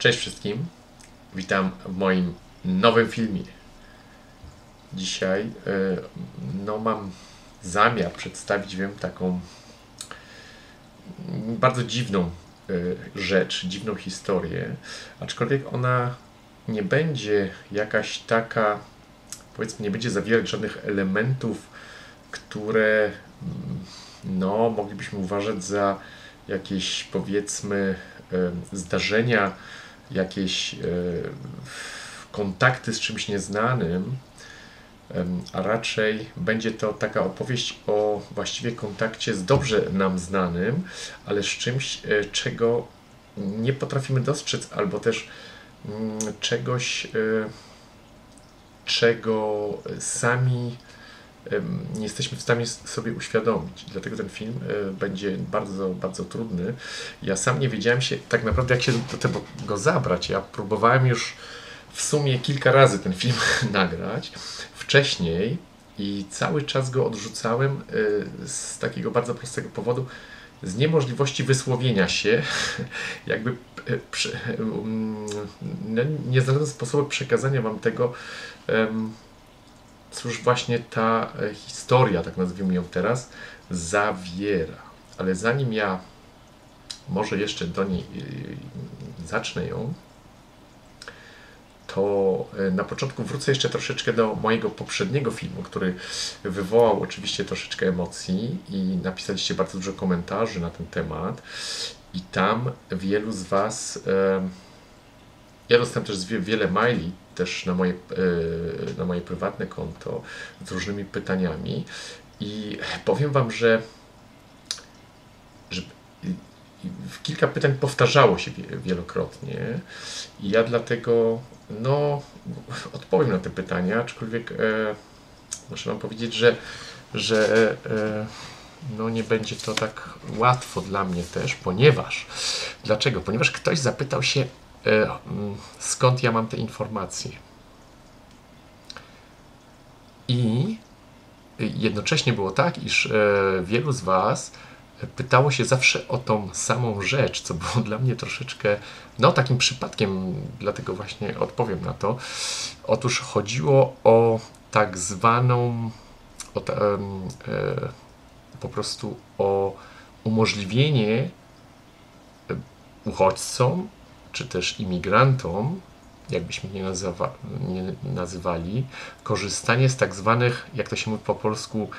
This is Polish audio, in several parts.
Cześć wszystkim. Witam w moim nowym filmie. Dzisiaj e, no, mam zamiar przedstawić Wam taką bardzo dziwną e, rzecz, dziwną historię, aczkolwiek ona nie będzie jakaś taka, powiedzmy, nie będzie zawierać żadnych elementów, które mm, no, moglibyśmy uważać za jakieś powiedzmy e, zdarzenia, jakieś e, kontakty z czymś nieznanym, a raczej będzie to taka opowieść o właściwie kontakcie z dobrze nam znanym, ale z czymś, e, czego nie potrafimy dostrzec, albo też mm, czegoś, czego sami nie jesteśmy w stanie sobie uświadomić. Dlatego ten film e, będzie bardzo, bardzo trudny. Ja sam nie wiedziałem się tak naprawdę, jak się do tego go zabrać. Ja próbowałem już w sumie kilka razy ten film nagrać wcześniej i cały czas go odrzucałem e, z takiego bardzo prostego powodu, z niemożliwości wysłowienia się, jakby e, no, nie znalazłem sposobu przekazania Wam tego cóż właśnie ta e, historia, tak nazwijmy ją teraz, zawiera. Ale zanim ja może jeszcze do niej e, zacznę ją, to e, na początku wrócę jeszcze troszeczkę do mojego poprzedniego filmu, który wywołał oczywiście troszeczkę emocji i napisaliście bardzo dużo komentarzy na ten temat. I tam wielu z Was, ja dostałem też wiele maili też na moje, e, na moje prywatne konto z różnymi pytaniami i powiem Wam, że, że kilka pytań powtarzało się wielokrotnie i ja dlatego no, odpowiem na te pytania, aczkolwiek e, muszę Wam powiedzieć, że, że e, no nie będzie to tak łatwo dla mnie też, ponieważ dlaczego? Ponieważ ktoś zapytał się E, skąd ja mam te informacje. I jednocześnie było tak, iż e, wielu z Was pytało się zawsze o tą samą rzecz, co było dla mnie troszeczkę, no takim przypadkiem, dlatego właśnie odpowiem na to. Otóż chodziło o tak zwaną, o ta, e, po prostu o umożliwienie uchodźcom czy też imigrantom, jakbyśmy nie, nazywa, nie nazywali, korzystanie z tak zwanych, jak to się mówi po polsku,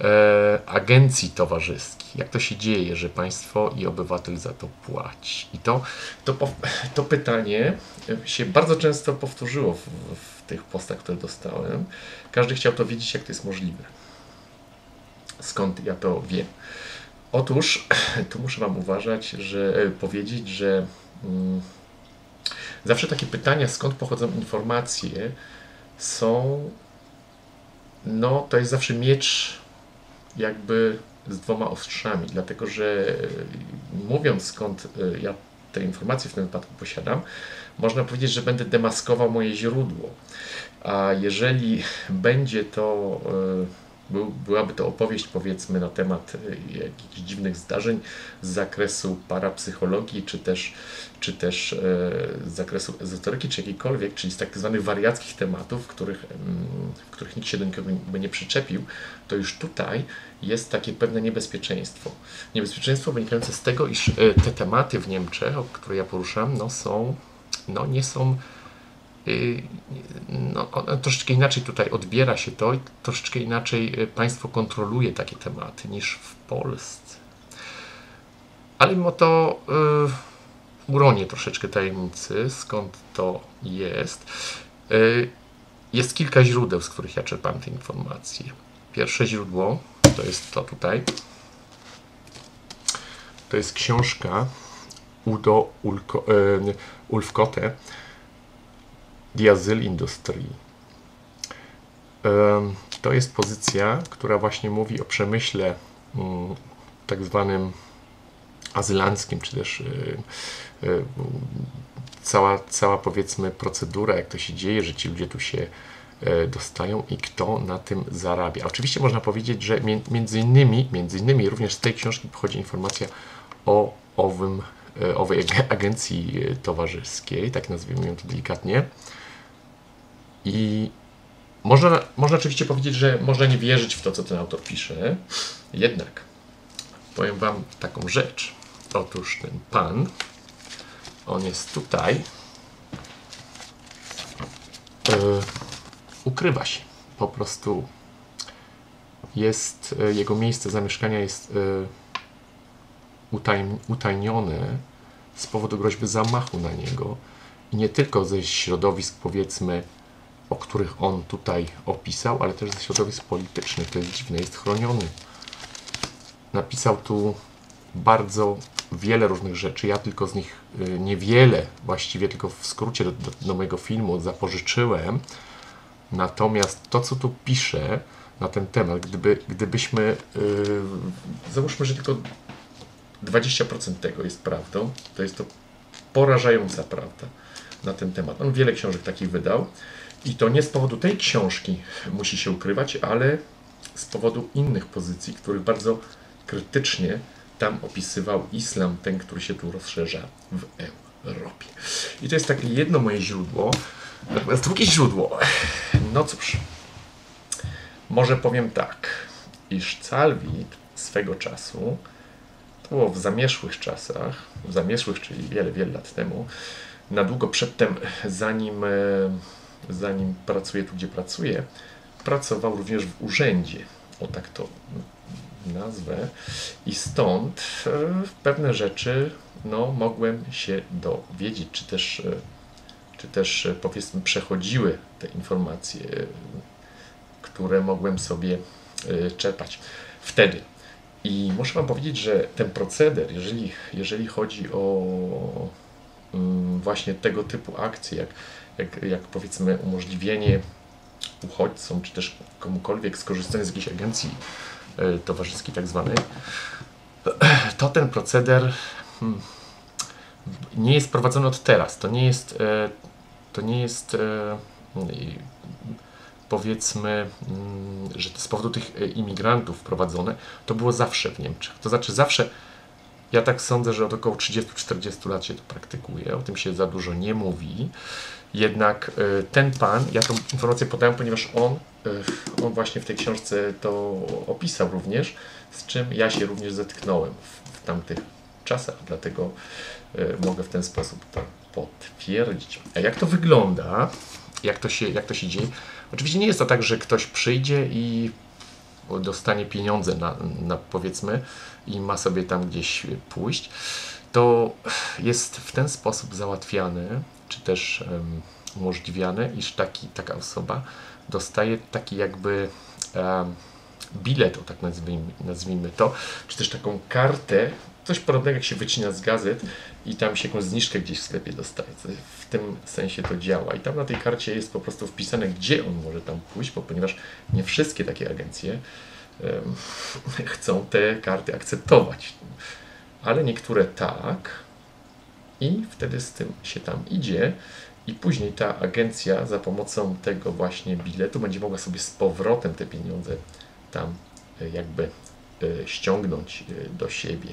e, agencji towarzyskich. Jak to się dzieje, że państwo i obywatel za to płaci? I to, to, to pytanie się bardzo często powtórzyło w, w tych postach, które dostałem. Każdy chciał to wiedzieć, jak to jest możliwe. Skąd ja to wiem? Otóż, tu muszę Wam uważać, że e, powiedzieć, że Zawsze takie pytania, skąd pochodzą informacje, są, no to jest zawsze miecz jakby z dwoma ostrzami, dlatego że mówiąc skąd e, ja te informacje w tym wypadku posiadam, można powiedzieć, że będę demaskował moje źródło. A jeżeli będzie to e, był, byłaby to opowieść, powiedzmy, na temat e, jakichś dziwnych zdarzeń z zakresu parapsychologii, czy też, czy też e, z zakresu ezoteryki, czy jakiejkolwiek, czyli z tak zwanych wariackich tematów, w których, w których nikt się do nikogo by nie przyczepił, to już tutaj jest takie pewne niebezpieczeństwo. Niebezpieczeństwo wynikające z tego, iż e, te tematy w Niemczech, które ja poruszam, no są, no nie są Y, no, troszeczkę inaczej tutaj odbiera się to troszeczkę inaczej y, państwo kontroluje takie tematy niż w Polsce. Ale mimo to yy, uronię troszeczkę tajemnicy, skąd to jest. Yy, jest kilka źródeł, z których ja czerpam te informacje. Pierwsze źródło to jest to tutaj. To jest książka Udo Ulko, The Azyl Industry. To jest pozycja, która właśnie mówi o przemyśle mm, tak zwanym azylanckim, czy też y, y, cała, cała powiedzmy procedura, jak to się dzieje, że ci ludzie tu się e, dostają i kto na tym zarabia. Oczywiście można powiedzieć, że między innymi, między innymi również z tej książki pochodzi informacja o owym e, owej ag- agencji towarzyskiej, tak nazwijmy ją to delikatnie. I można, można oczywiście powiedzieć, że można nie wierzyć w to, co ten autor pisze, jednak powiem Wam taką rzecz. Otóż ten pan, on jest tutaj, e, ukrywa się. Po prostu jest, e, jego miejsce zamieszkania jest e, utajnione z powodu groźby zamachu na niego. I nie tylko ze środowisk, powiedzmy, o których on tutaj opisał, ale też ze środowisk politycznych. To jest dziwne, jest chroniony. Napisał tu bardzo wiele różnych rzeczy. Ja tylko z nich y, niewiele, właściwie tylko w skrócie do, do, do mojego filmu zapożyczyłem. Natomiast to, co tu pisze na ten temat, gdyby, gdybyśmy, yy, załóżmy, że tylko 20% tego jest prawdą, to jest to porażająca prawda na ten temat. On wiele książek takich wydał i to nie z powodu tej książki musi się ukrywać, ale z powodu innych pozycji, których bardzo krytycznie tam opisywał islam, ten, który się tu rozszerza w Europie. I to jest takie jedno moje źródło. Natomiast drugie źródło, no cóż, może powiem tak, iż Calvin swego czasu, to było w zamierzchłych czasach, w zamierzchłych, czyli wiele, wiele lat temu, na długo przedtem, zanim, e, zanim pracuje tu, gdzie pracuje, pracował również w urzędzie, o tak to nazwę, i stąd e, pewne rzeczy no, mogłem się dowiedzieć, czy też, e, czy też powiedzmy przechodziły te informacje, które mogłem sobie czerpać wtedy. I muszę Wam powiedzieć, że ten proceder, jeżeli, jeżeli chodzi o mm, właśnie tego typu akcje, jak, jak, jak powiedzmy umożliwienie uchodźcom, czy też komukolwiek skorzystanie z jakiejś agencji y, towarzyskiej tak zwanej, to ten proceder hmm, nie jest prowadzony od teraz. To nie jest, e, to nie jest e, powiedzmy, mm, że z powodu tych e, imigrantów wprowadzone, to było zawsze w Niemczech. To znaczy zawsze, ja tak sądzę, że od około 30-40 lat się to praktykuje, o tym się za dużo nie mówi. Jednak e, ten pan, ja tą informację podałem, ponieważ on, e, on właśnie w tej książce to opisał również, z czym ja się również zetknąłem w, w tamtych czasach, dlatego mogę w ten sposób to potwierdzić. A jak to wygląda, jak to się, jak to się dzieje? Oczywiście nie jest to tak, że ktoś przyjdzie i dostanie pieniądze na, na powiedzmy i ma sobie tam gdzieś pójść. To jest w ten sposób załatwiane, czy też um, umożliwiane, iż taki, taka osoba dostaje taki jakby bilet, o tak nazwijmy, nazwijmy to, czy też taką kartę, coś podobnego jak się wycina z gazet i tam się jakąś zniżkę gdzieś w sklepie dostaje. W tym sensie to działa. I tam na tej karcie jest po prostu wpisane, gdzie on może tam pójść, bo ponieważ nie wszystkie takie agencje chcą te karty akceptować. Ale niektóre tak i wtedy z tym się tam idzie i później ta agencja za pomocą tego właśnie biletu będzie mogła sobie z powrotem te pieniądze tam e, jakby e, ściągnąć e, do siebie,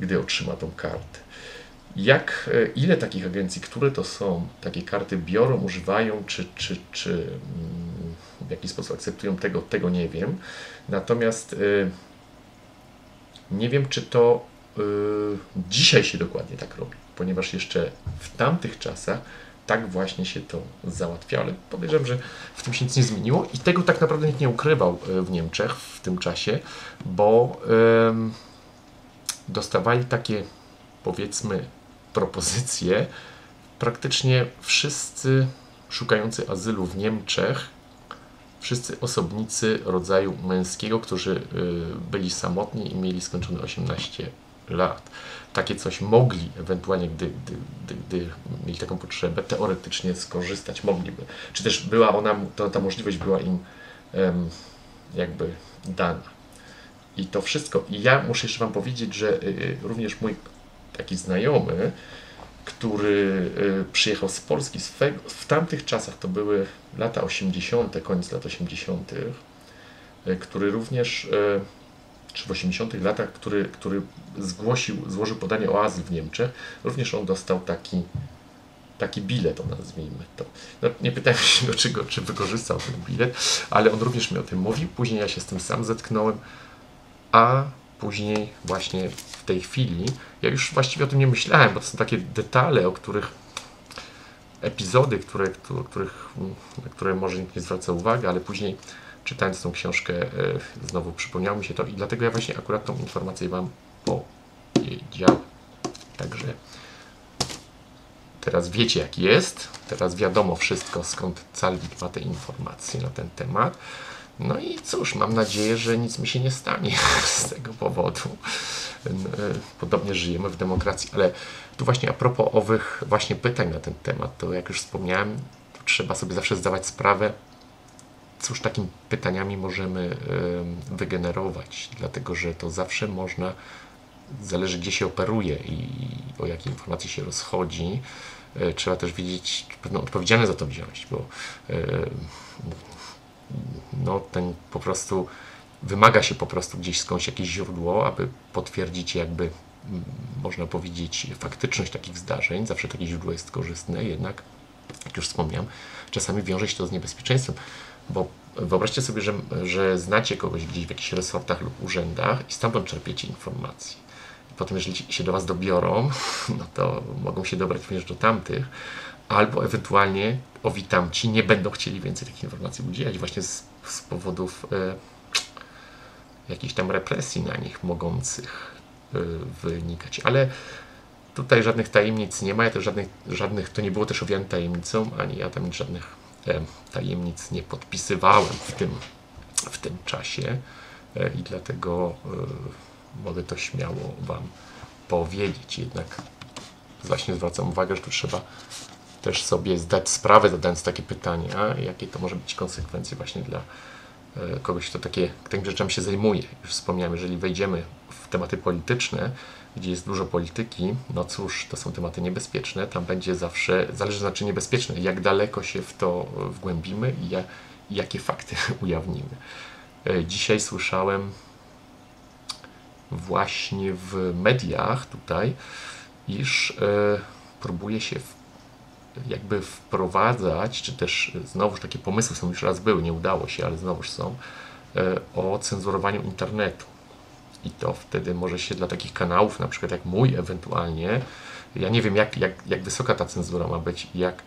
gdy otrzyma tą kartę. Jak, ile takich agencji, które to są, takie karty biorą, używają, czy, czy, czy mm, w jaki sposób akceptują tego, tego nie wiem. Natomiast nie wiem, czy to dzisiaj się dokładnie tak robi, ponieważ jeszcze w tamtych czasach tak właśnie się to załatwia, ale podejrzewam, że w tym się nic nie zmieniło i tego tak naprawdę nikt nie ukrywał e, w Niemczech w tym czasie, bo um, dostawali takie powiedzmy propozycje. Praktycznie wszyscy szukający azylu w Niemczech, wszyscy osobnicy rodzaju męskiego, którzy y, byli samotni i mieli skończone 18 lat takie coś mogli ewentualnie, gdy, gdy, gdy, gdy mieli taką potrzebę, teoretycznie skorzystać mogliby. Czy też była ona, to, ta możliwość była im um, jakby dana. I to wszystko. I ja muszę jeszcze Wam powiedzieć, że y, y również mój taki znajomy, który y, przyjechał z Polski, z w tamtych czasach to były lata 80., koniec lat 80., y, który również y, czy w 80 latach, który, który zgłosił, złożył podanie o azyl w Niemczech, również on dostał taki, taki bilet, nazwijmy to. No, nie pytajmy się do czego, czy wykorzystał ten bilet, ale on również mi o tym mówił. Później ja się z tym sam zetknąłem, a później właśnie w tej chwili, ja już właściwie o tym nie myślałem, bo to są takie detale, o których epizody, które, o których, na które może nikt nie zwraca uwagi, ale później czytając tą książkę e, znowu przypomniało mi się to i dlatego ja właśnie akurat tą informację Wam powiedział. Także teraz wiecie jak jest, teraz wiadomo wszystko skąd Calvin ma te informacje na ten temat. No i cóż, mam nadzieję, że nic mi się nie stanie z tego powodu. E, podobnie żyjemy w demokracji, ale tu właśnie a propos owych właśnie pytań na ten temat, to jak już wspomniałem, trzeba sobie zawsze zdawać sprawę, cóż takimi pytaniami możemy wygenerować, dlatego że to zawsze można, zależy gdzie się operuje i o jakie informacje się rozchodzi, e, trzeba też wiedzieć, pewną odpowiedzialność za to wziąć, bo no, ten po prostu wymaga się po prostu gdzieś skądś jakieś źródło, aby potwierdzić jakby można powiedzieć faktyczność takich zdarzeń. Zawsze takie źródło jest korzystne, jednak jak już wspomniałem, czasami wiąże się to z niebezpieczeństwem, bo wyobraźcie sobie, że, że znacie kogoś gdzieś w jakichś resortach lub urzędach i stamtąd czerpiecie informacji. Potem, jeżeli się do Was dobiorą, no to mogą się dobrać również do tamtych, albo ewentualnie o witamci nie będą chcieli więcej takich informacji udzielać właśnie z, z powodów e, jakichś tam represji na nich mogących e, wynikać. Ale tutaj żadnych tajemnic nie ma, ja też żadnych, żadnych to nie było też owiane tajemnicą, ani ja tam żadnych tajemnic nie podpisywałem w tym, w tym czasie e, i dlatego e, mogę to śmiało Wam powiedzieć. Jednak właśnie zwracam uwagę, że tu trzeba też sobie zdać sprawę, zadając takie pytania, jakie to może być konsekwencje właśnie dla e, kogoś, kto takie, takim rzeczami się zajmuje. Już wspomniałem, jeżeli wejdziemy w tematy polityczne, gdzie jest dużo polityki, no cóż, to są tematy niebezpieczne, tam będzie zawsze, zależy znaczy niebezpieczne, jak daleko się w to wgłębimy i, ja, i jakie fakty ujawnimy. E, dzisiaj słyszałem właśnie w mediach tutaj, iż e, próbuje się jakby wprowadzać, czy też znowuż takie pomysły są już raz były, nie udało się, ale znowuż są, e, o cenzurowaniu internetu. I to wtedy może się dla takich kanałów, na przykład jak mój ewentualnie, ja nie wiem jak, jak, jak wysoka ta cenzura ma być, jak,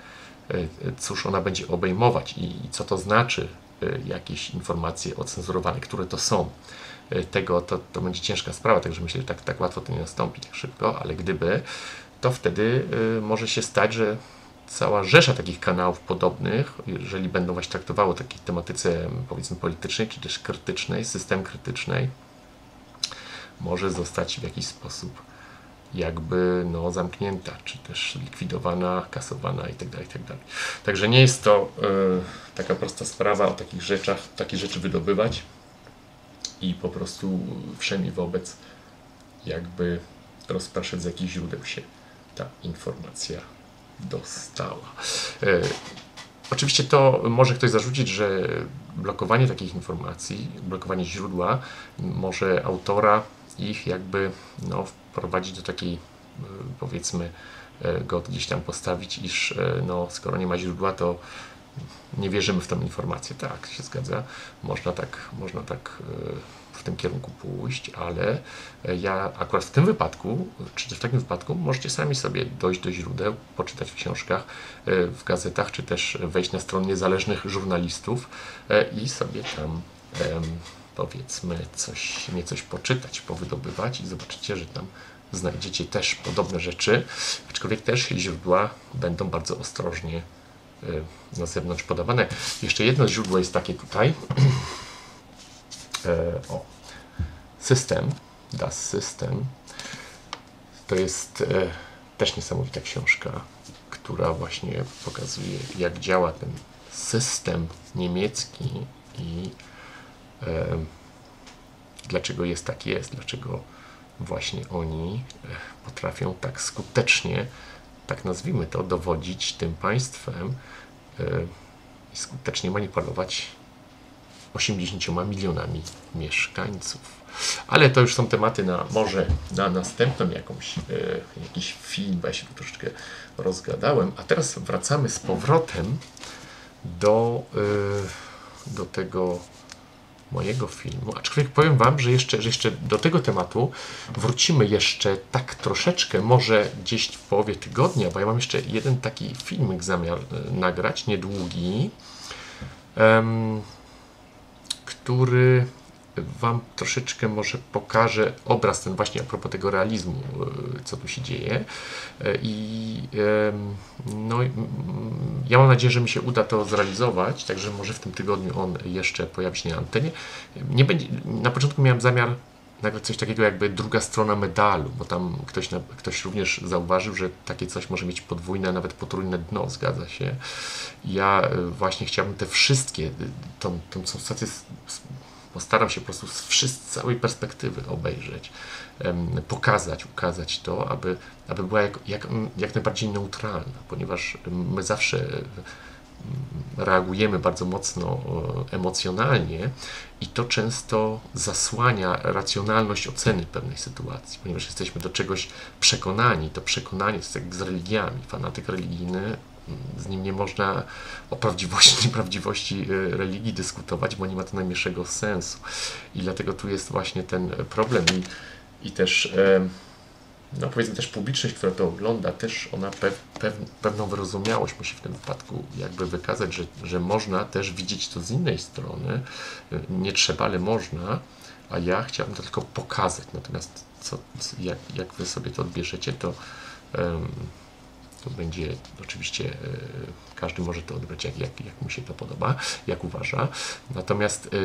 e, cóż ona będzie obejmować i, i co to znaczy e, jakieś informacje ocenzurowane, które to są. Tego to, to będzie ciężka sprawa, także myślę, że tak, tak łatwo to nie nastąpi tak szybko, ale gdyby, to wtedy może się stać, że cała rzesza takich kanałów podobnych, jeżeli będą właśnie traktowały takiej tematyce powiedzmy politycznej, czy też krytycznej, system krytycznej, może zostać w jakiś sposób jakby no, zamknięta, czy też likwidowana, kasowana itd. Tak itd. Tak Także nie jest to y, taka prosta sprawa o takich rzeczach, takie rzeczy wydobywać i po prostu wszędzie wobec jakby rozpraszać z jakich źródeł się ta informacja dostała. E, oczywiście to może ktoś zarzucić, że blokowanie takich informacji, blokowanie źródła może autora ich jakby no, wprowadzić do takiej e, powiedzmy e, go gdzieś tam postawić, iż no, skoro nie ma źródła, to nie wierzymy w tą informację. Tak, się zgadza. Można tak, można tak w tym kierunku pójść, ale e, ja akurat w tym wypadku, czy też w takim wypadku, możecie sami sobie dojść do źródeł, poczytać w książkach, e, w gazetach, czy też wejść na stronę niezależnych żurnalistów e, i sobie tam powiedzmy coś, nie coś poczytać, powydobywać i zobaczycie, że tam znajdziecie też podobne rzeczy, aczkolwiek też źródła będą bardzo ostrożnie na zewnątrz podawane. Jeszcze jedno źródło jest takie tutaj. o, system, Das System. To jest e, też niesamowita książka, która właśnie pokazuje, jak działa ten system niemiecki i e, dlaczego jest tak jest, dlaczego właśnie oni e, potrafią tak skutecznie, tak nazwijmy to, dowodzić tym państwem e, i skutecznie manipulować 80 milionami mieszkańców. Ale to już są tematy na może na następną jakąś, e, jakiś film, bo ja się troszeczkę rozgadałem. A teraz wracamy z powrotem do, e, do tego mojego filmu. Aczkolwiek powiem Wam, że jeszcze, że jeszcze do tego tematu wrócimy jeszcze tak troszeczkę, może gdzieś w połowie tygodnia, bo ja mam jeszcze jeden taki filmik zamiar nagrać, niedługi, em, który Wam troszeczkę może pokażę obraz ten właśnie a propos tego realizmu, e, co tu się dzieje. E, I no, ja mam nadzieję, że mi się uda to zrealizować, także może w tym tygodniu on jeszcze pojawi się na antenie. Nie będzie, na początku miałem zamiar nagrać coś takiego jakby druga strona medalu, bo tam ktoś, ktoś również zauważył, że takie coś może mieć podwójne, nawet potrójne dno, zgadza się. Ja e, właśnie chciałbym te wszystkie, tą, tą sensację postaram się po prostu z, z całej perspektywy obejrzeć, pokazać, ukazać to, aby, aby była jak, jak, jak najbardziej neutralna, ponieważ my zawsze reagujemy bardzo mocno emocjonalnie i to często zasłania racjonalność oceny pewnej sytuacji, ponieważ jesteśmy do czegoś przekonani. To przekonanie jest jak z religiami. Fanatyk religijny z nim nie można o prawdziwości, nieprawdziwości y, religii dyskutować, bo nie ma to najmniejszego sensu. I dlatego tu jest właśnie ten problem i, i też no powiedzmy też publiczność, która to ogląda, też ona pew, pew, pewną wyrozumiałość musi w tym wypadku jakby wykazać, że, że można też widzieć to z innej strony. Nie trzeba, ale można, a ja chciałbym to tylko pokazać. Natomiast co, jak, jak wy sobie to odbierzecie, to um, to będzie oczywiście e, każdy może to odebrać jak, jak, jak mu się to podoba, jak uważa. Natomiast e,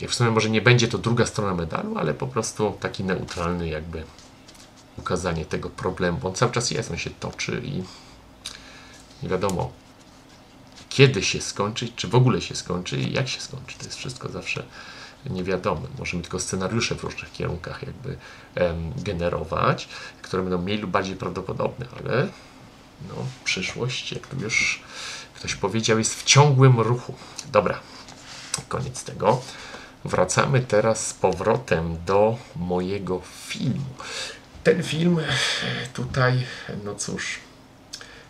jak w sumie może nie będzie to druga strona medalu, ale po prostu taki neutralny jakby ukazanie tego problemu, on cały czas jest, on się toczy i nie wiadomo kiedy się skończy, czy w ogóle się skończy i jak się skończy. To jest wszystko zawsze niewiadome. Możemy tylko scenariusze w różnych kierunkach jakby em, generować, które będą mniej lub bardziej prawdopodobne, ale no, przyszłość, jak tu już ktoś powiedział, jest w ciągłym ruchu. Dobra, koniec tego. Wracamy teraz z powrotem do mojego filmu. Ten film tutaj, no cóż,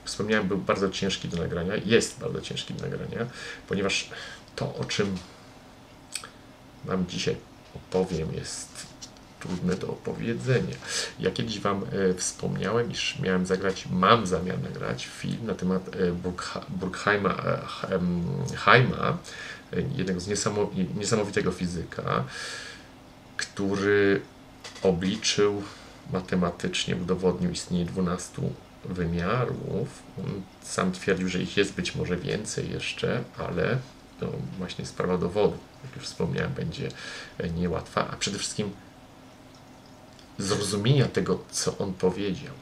wspomniałem, był bardzo ciężki do nagrania. Jest bardzo ciężki do nagrania, ponieważ to, o czym Wam dzisiaj opowiem, jest trudne do opowiedzenia. Ja kiedyś Wam e, wspomniałem, iż miałem zagrać, mam zamiar nagrać film na temat e, Burkheima, e, Heima, jednego z niesamowitego fizyka, który obliczył matematycznie, udowodnił istnienie 12 wymiarów. On sam twierdził, że ich jest być może więcej jeszcze, ale to właśnie sprawa dowodu, jak już wspomniałem, będzie niełatwa, a przede wszystkim zrozumienia tego, co on powiedział,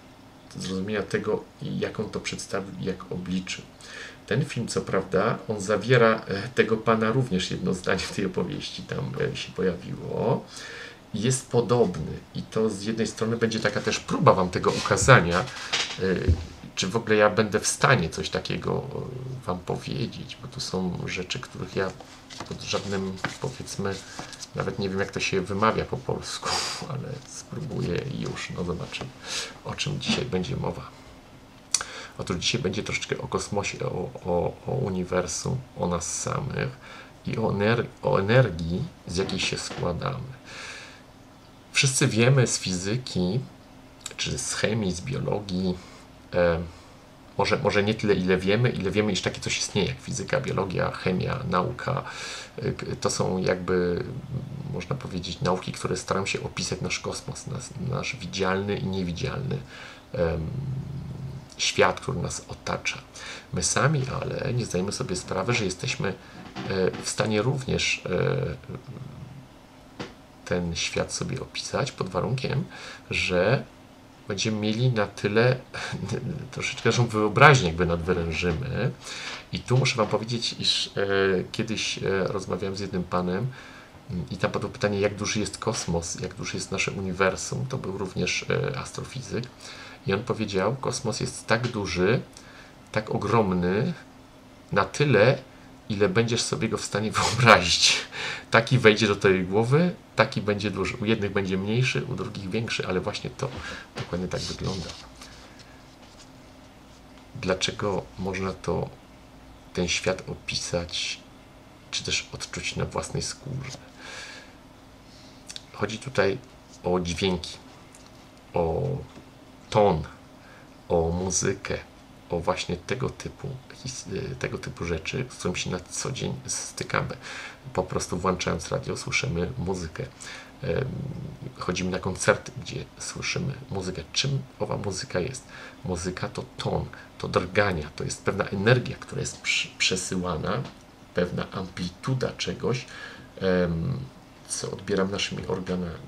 zrozumienia tego, jak on to przedstawił jak obliczył. Ten film, co prawda, on zawiera e, tego pana również jedno zdanie w tej opowieści tam e, się pojawiło. Jest podobny i to z jednej strony będzie taka też próba wam tego ukazania, e, czy w ogóle ja będę w stanie coś takiego wam powiedzieć, bo tu są rzeczy, których ja pod żadnym, powiedzmy, nawet nie wiem jak to się wymawia po polsku, ale spróbuję już, no zobaczymy, o czym dzisiaj będzie mowa. Otóż dzisiaj będzie troszeczkę o kosmosie, o, o, o uniwersum, o nas samych i o, ener o energii, z jakiej się składamy. Wszyscy wiemy z fizyki, czy z chemii, z biologii, może, może nie tyle, ile wiemy, ile wiemy, iż takie coś istnieje, jak fizyka, biologia, chemia, nauka. Y, to są jakby, można powiedzieć, nauki, które starają się opisać nasz kosmos, nasz, nasz widzialny i niewidzialny um, świat, który nas otacza. My sami ale nie zdajemy sobie sprawy, że jesteśmy e, w stanie również e, ten świat sobie opisać pod warunkiem, że będziemy mieli na tyle troszeczkę naszą wyobraźnię jakby nadwyrężymy. I tu muszę Wam powiedzieć, iż e, kiedyś e, rozmawiałem z jednym panem i tam padło pytanie, jak duży jest kosmos, jak duży jest nasze uniwersum. To był również e, astrofizyk. I on powiedział, kosmos jest tak duży, tak ogromny, na tyle, ile będziesz sobie go w stanie wyobrazić. Taki wejdzie do twojej głowy, taki będzie duży. U jednych będzie mniejszy, u drugich większy, ale właśnie to dokładnie tak wygląda. Dlaczego można to, ten świat opisać, czy też odczuć na własnej skórze? Chodzi tutaj o dźwięki, o ton, o muzykę, o właśnie tego typu, y, tego typu rzeczy, z którym się na co dzień stykamy. Po prostu włączając radio słyszymy muzykę. Chodzimy na koncerty, gdzie słyszymy muzykę. Czym owa muzyka jest? Muzyka to ton, to drgania, to jest pewna energia, która jest przesyłana, pewna amplituda czegoś, co odbieram naszymi organami.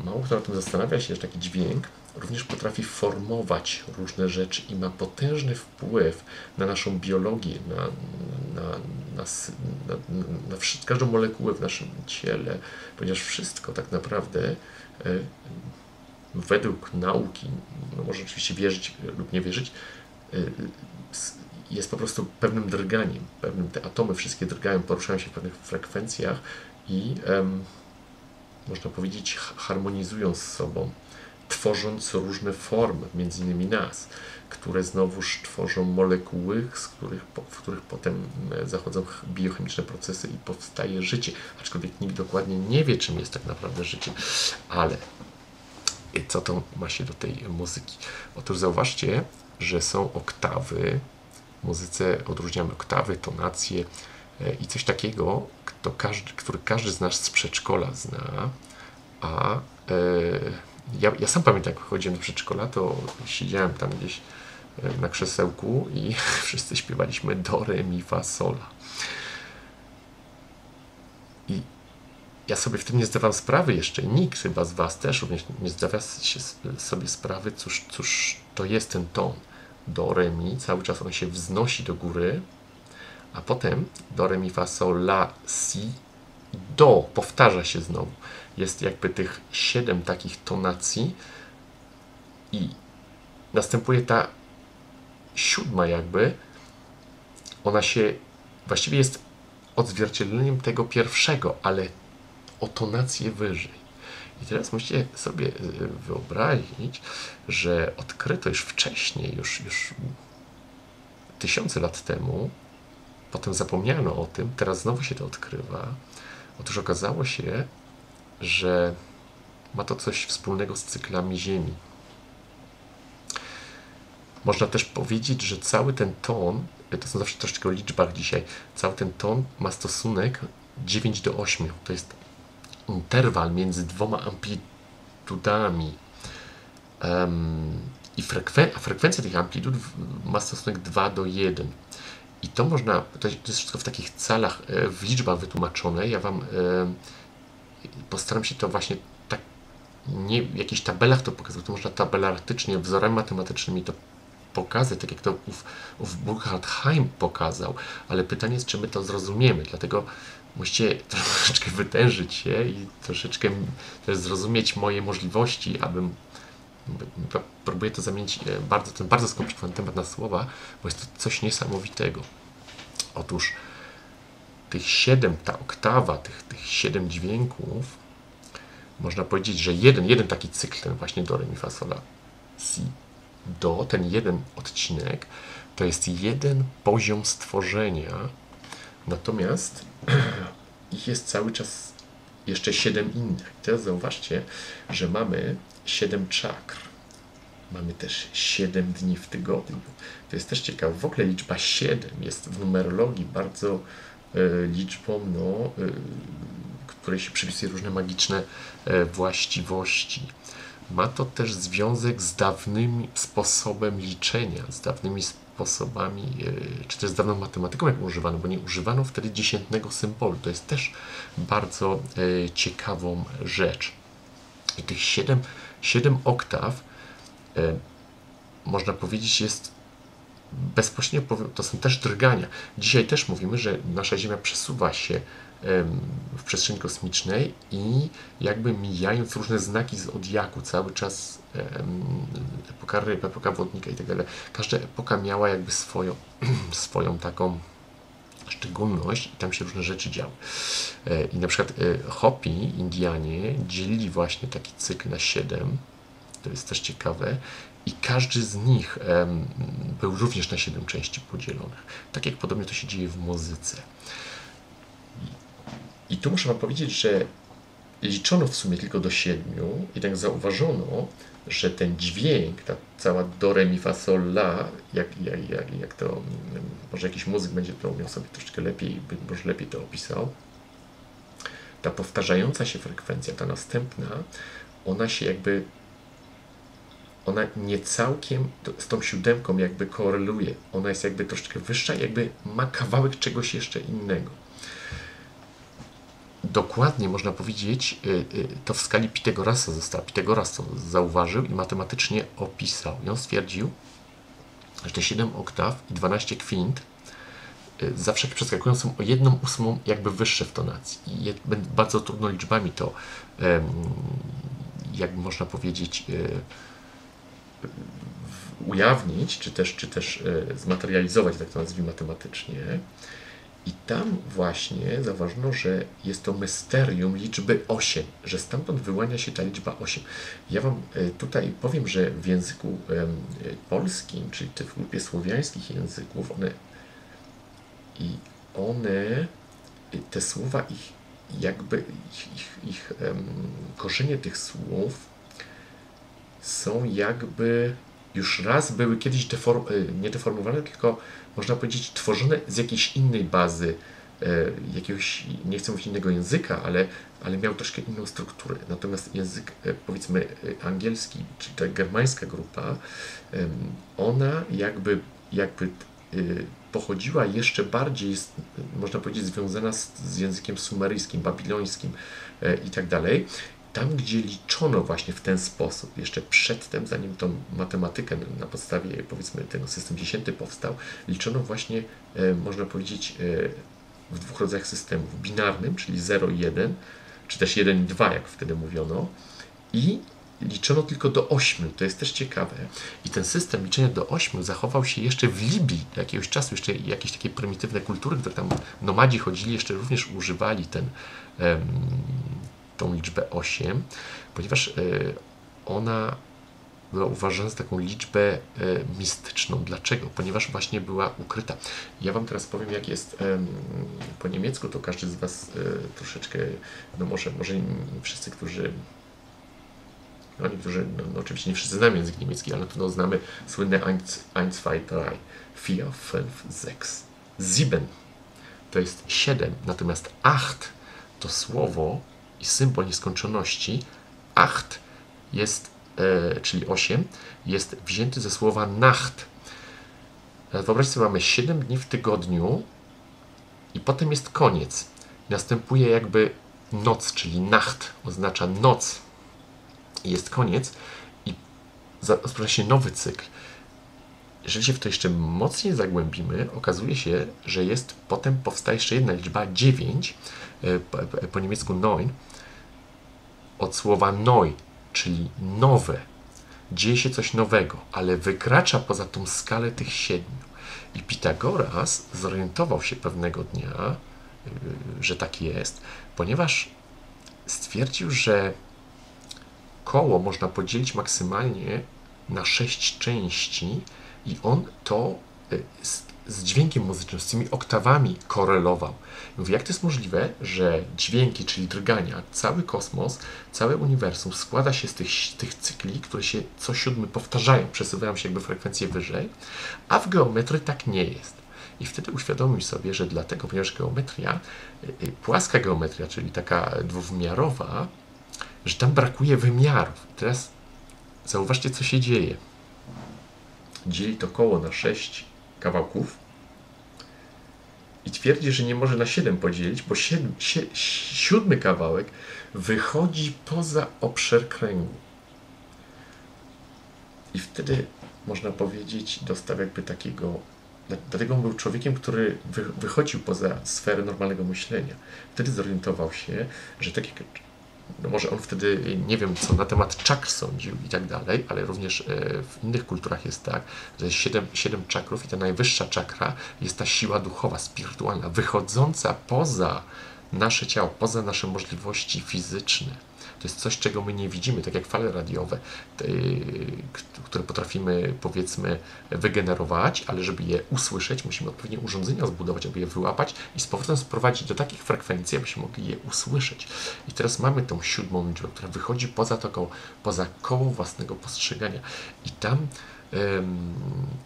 Mało kto na tym zastanawia się, że taki dźwięk również potrafi formować różne rzeczy i ma potężny wpływ na naszą biologię, na, na, na, na, każdą molekułę w naszym ciele, ponieważ wszystko tak naprawdę e, według nauki, no może oczywiście wierzyć lub nie wierzyć, e, jest po prostu pewnym drganiem, pewnym te atomy wszystkie drgają, poruszają się w pewnych frekwencjach i można powiedzieć harmonizują z sobą tworząc różne formy, między innymi nas, które znowuż tworzą molekuły, z których, w których potem e, zachodzą biochemiczne procesy i powstaje życie. Aczkolwiek nikt dokładnie nie wie, czym jest tak naprawdę życie. Ale co to ma się do tej muzyki? Otóż zauważcie, że są oktawy. W muzyce odróżniamy oktawy, tonacje e, i coś takiego, kto każdy, który każdy z nas z przedszkola zna, a e, ja, ja sam pamiętam, jak chodziłem do przedszkola, to siedziałem tam gdzieś e, na krzesełku i wszyscy śpiewaliśmy do, re, mi, fa, sola. I ja sobie w tym nie zdawałem sprawy jeszcze, nikt chyba z Was też również nie zdawia sobie sprawy, cóż, cóż to jest ten ton. Do, re, mi, cały czas on się wznosi do góry, a potem do, re, mi, fa, sol, la, si, do powtarza się znowu jest jakby tych siedem takich tonacji i następuje ta siódma jakby, ona się właściwie jest odzwierciedleniem tego pierwszego, ale o tonację wyżej. I teraz musicie sobie y, wyobrazić, że odkryto już wcześniej, już, już tysiące lat temu, potem zapomniano o tym, teraz znowu się to odkrywa. Otóż okazało się, że ma to coś wspólnego z cyklami Ziemi. Można też powiedzieć, że cały ten ton, to są zawsze troszeczkę o liczbach dzisiaj, cały ten ton ma stosunek 9 do 8. To jest interwal między dwoma amplitudami. Um, i frekwen a frekwencja tych amplitud ma stosunek 2 do 1. I to można, to jest wszystko w takich calach, e, w liczbach wytłumaczone. Ja Wam postaram się to właśnie tak, nie w jakichś tabelach to pokazać, to można tabelartycznie, wzorami matematycznymi to pokazać, tak jak to ów, ów Burkhard Heim pokazał, ale pytanie jest, czy my to zrozumiemy, dlatego musicie troszeczkę wytężyć się i troszeczkę też zrozumieć moje możliwości, abym próbuję to zamienić e, bardzo, ten bardzo skomplikowany temat na słowa, bo jest to coś niesamowitego. Otóż tych siedem, ta oktawa, tych, tych siedem dźwięków, można powiedzieć, że jeden, jeden taki cykl, ten właśnie do, re, mi, fa, sol, si, do, ten jeden odcinek, to jest jeden poziom stworzenia, natomiast ich jest cały czas jeszcze siedem innych. Teraz zauważcie, że mamy siedem czakr. Mamy też siedem dni w tygodniu. To jest też ciekawe. W ogóle liczba siedem jest w numerologii bardzo E, liczbą, no, e, której się przypisuje różne magiczne e, właściwości. Ma to też związek z dawnym sposobem liczenia, z dawnymi sposobami, czy też z dawną matematyką, jak używano, bo nie używano wtedy dziesiętnego symbolu. To jest też bardzo ciekawą rzecz. I tych siedem, siedem oktaw, można powiedzieć, jest bezpośrednio to są też drgania. Dzisiaj też mówimy, że nasza Ziemia przesuwa się w przestrzeni kosmicznej i jakby mijając różne znaki z odjaku cały czas epoka ryb, epoka wodnika i tak dalej. Każda epoka miała jakby swoją, swoją taką szczególność i tam się różne rzeczy działy. E, I na przykład e, Hopi, Indianie, dzielili właśnie taki cykl na siedem, to jest też ciekawe, i każdy z nich um, był również na siedem części podzielonych. Tak jak podobnie to się dzieje w muzyce. I, I tu muszę Wam powiedzieć, że liczono w sumie tylko do siedmiu, jednak zauważono, że ten dźwięk, ta cała do, re, mi, fa, sol, la, jak, jak, jak, jak to, może jakiś muzyk będzie to umiał sobie troszeczkę lepiej, może lepiej to opisał, ta powtarzająca się frekwencja, ta następna, ona się jakby, ona nie całkiem z tą siódemką jakby koreluje. Ona jest jakby troszeczkę wyższa, jakby ma kawałek czegoś jeszcze innego dokładnie można powiedzieć, y, y, to w skali Pitagorasa zostało. Pitagoras to zauważył i matematycznie opisał. I on stwierdził, że te 7 oktaw i 12 kwint y, zawsze przeskakują są o jedną ósmą jakby wyższe w tonacji. I bardzo trudno liczbami to, jakby można powiedzieć, ujawnić, czy też, czy też zmaterializować, tak to nazwijmy matematycznie. I tam właśnie zauważono, że jest to mysterium liczby 8, że stamtąd wyłania się ta liczba 8. Ja Wam e, tutaj powiem, że w języku polskim, czyli w grupie słowiańskich języków, one i one, te słowa, ich jakby, ich, ich, ich korzenie tych słów są jakby już raz były kiedyś deform, e, nie deformowane, tylko można powiedzieć, tworzone z jakiejś innej bazy, e, jakiegoś, nie chcę mówić innego języka, ale, ale miał troszkę inną strukturę. Natomiast język, e, powiedzmy, e, angielski, czy ta germańska grupa, ona jakby, jakby pochodziła jeszcze bardziej, można powiedzieć, związana z, z językiem sumeryjskim, babilońskim i tak dalej tam, gdzie liczono właśnie w ten sposób, jeszcze przedtem, zanim tą matematykę na podstawie, powiedzmy, tego system dziesięty powstał, liczono właśnie, e, można powiedzieć, e, w dwóch rodzajach systemów. Binarnym, czyli 0 i 1, czy też 1 i 2, jak wtedy mówiono, i liczono tylko do 8. To jest też ciekawe. I ten system liczenia do 8 zachował się jeszcze w Libii jakiegoś czasu. Jeszcze jakieś takie prymitywne kultury, które tam nomadzi chodzili, jeszcze również używali ten, tą liczbę 8, ponieważ e, ona była uważana za taką liczbę e, mistyczną. Dlaczego? Ponieważ właśnie była ukryta. Ja Wam teraz powiem, jak jest po niemiecku, to każdy z Was e, troszeczkę, no może, może wszyscy, którzy no niektórzy, no, no oczywiście nie wszyscy znają język niemiecki, ale to no, znamy słynne 1, 1, 2, 3, 4, 5, 6. Sieben to jest 7, natomiast 8 to słowo i symbol nieskończoności, acht jest, e, czyli 8, jest wzięty ze słowa nacht. E, wyobraźcie sobie, mamy 7 dni w tygodniu i potem jest koniec. Następuje jakby noc, czyli nacht, oznacza noc. I jest koniec i rozpoczyna się nowy cykl. Jeżeli się w to jeszcze mocniej zagłębimy, okazuje się, że jest potem powstaje jeszcze jedna liczba 9, e, po niemiecku 9, od słowa neu, czyli nowe. Dzieje się coś nowego, ale wykracza poza tą skalę tych siedmiu. I Pitagoras zorientował się pewnego dnia, y, że tak jest, ponieważ stwierdził, że koło można podzielić maksymalnie na sześć części i on to y, z dźwiękiem muzycznym, z tymi oktawami korelował. Mówi, jak to jest możliwe, że dźwięki, czyli drgania, cały kosmos, całe uniwersum składa się z tych, tych cykli, które się co siódmy powtarzają, przesuwają się jakby frekwencje wyżej, a w geometrii tak nie jest. I wtedy uświadomił sobie, że dlatego, ponieważ geometria, y, y, płaska geometria, czyli taka dwuwymiarowa, że tam brakuje wymiarów. Teraz zauważcie, co się dzieje. Dzieli to koło na sześć kawałków i twierdzi, że nie może na 7 podzielić, bo siedm, si, siódmy kawałek wychodzi poza obszar kręgu. I wtedy można powiedzieć, dostał jakby takiego. Dlatego on był człowiekiem, który wychodził poza sferę normalnego myślenia. Wtedy zorientował się, że tak jak no może on wtedy nie wiem, co na temat czakr sądził i tak dalej, ale również w innych kulturach jest tak, że jest siedem, siedem czakrów i ta najwyższa czakra jest ta siła duchowa, spirytualna, wychodząca poza nasze ciało, poza nasze możliwości fizyczne. To jest coś, czego my nie widzimy, tak jak fale radiowe, które potrafimy, powiedzmy, wygenerować, ale żeby je usłyszeć, musimy odpowiednie urządzenia zbudować, aby je wyłapać i z powrotem sprowadzić do takich frekwencji, abyśmy mogli je usłyszeć. I teraz mamy tą siódmą liczbę, która wychodzi poza, to poza koło własnego postrzegania. I tam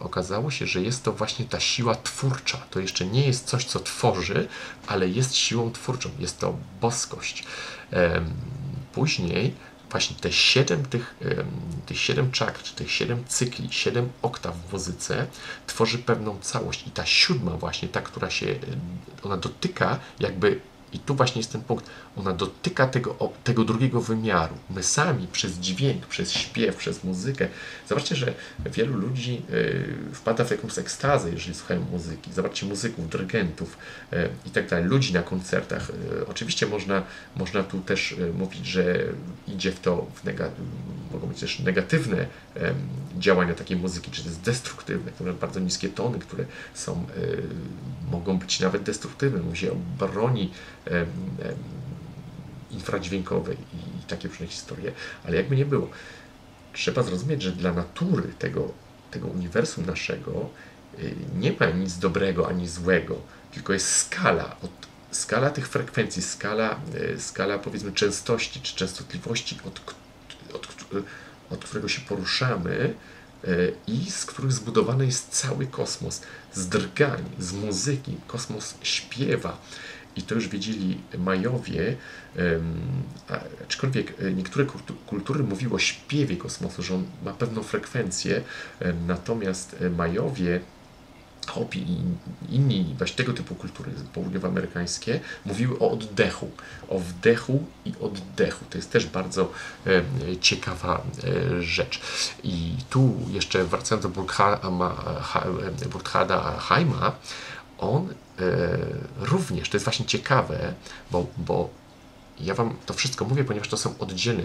okazało się, że jest to właśnie ta siła twórcza. To jeszcze nie jest coś, co tworzy, ale jest siłą twórczą. Jest to boskość. Później właśnie te siedem tych, tych siedem czakr, czy tych siedem cykli, siedem oktaw w muzyce tworzy pewną całość i ta siódma właśnie, ta, która się, ona dotyka jakby i tu właśnie jest ten punkt. Ona dotyka tego, tego drugiego wymiaru. My sami przez dźwięk, przez śpiew, przez muzykę. Zobaczcie, że wielu ludzi y, wpada w jakąś ekstazę, jeżeli słuchają muzyki. Zobaczcie muzyków, dyrygentów y, i tak dalej, ludzi na koncertach. Y, oczywiście można, można tu też mówić, że idzie w to, w mogą być też negatywne działania takiej muzyki, czy to jest destruktywne, które bardzo niskie tony, które są, mogą być nawet destruktywne. Mówi się o broni infradźwiękowej i takie różne historie, ale jakby nie było. Trzeba zrozumieć, że dla natury tego, tego uniwersum naszego y, nie ma nic dobrego ani złego, tylko jest skala, od, skala tych frekwencji, skala, y, skala powiedzmy częstości czy częstotliwości, od, od, od którego się poruszamy y, i z których zbudowany jest cały kosmos, z drgań, z muzyki. Kosmos śpiewa, i to już wiedzieli Majowie, aczkolwiek e, niektóre kultury mówiły o śpiewie kosmosu, że on ma pewną frekwencję, natomiast e, Majowie Hopi i inni właśnie tego typu kultury południowoamerykańskie mówiły o oddechu, o wdechu i oddechu. To jest też bardzo ciekawa e, rzecz. I tu jeszcze wracając do Burkhada Haima, on również, to jest właśnie ciekawe, bo, bo ja Wam to wszystko mówię, ponieważ to są oddzielne.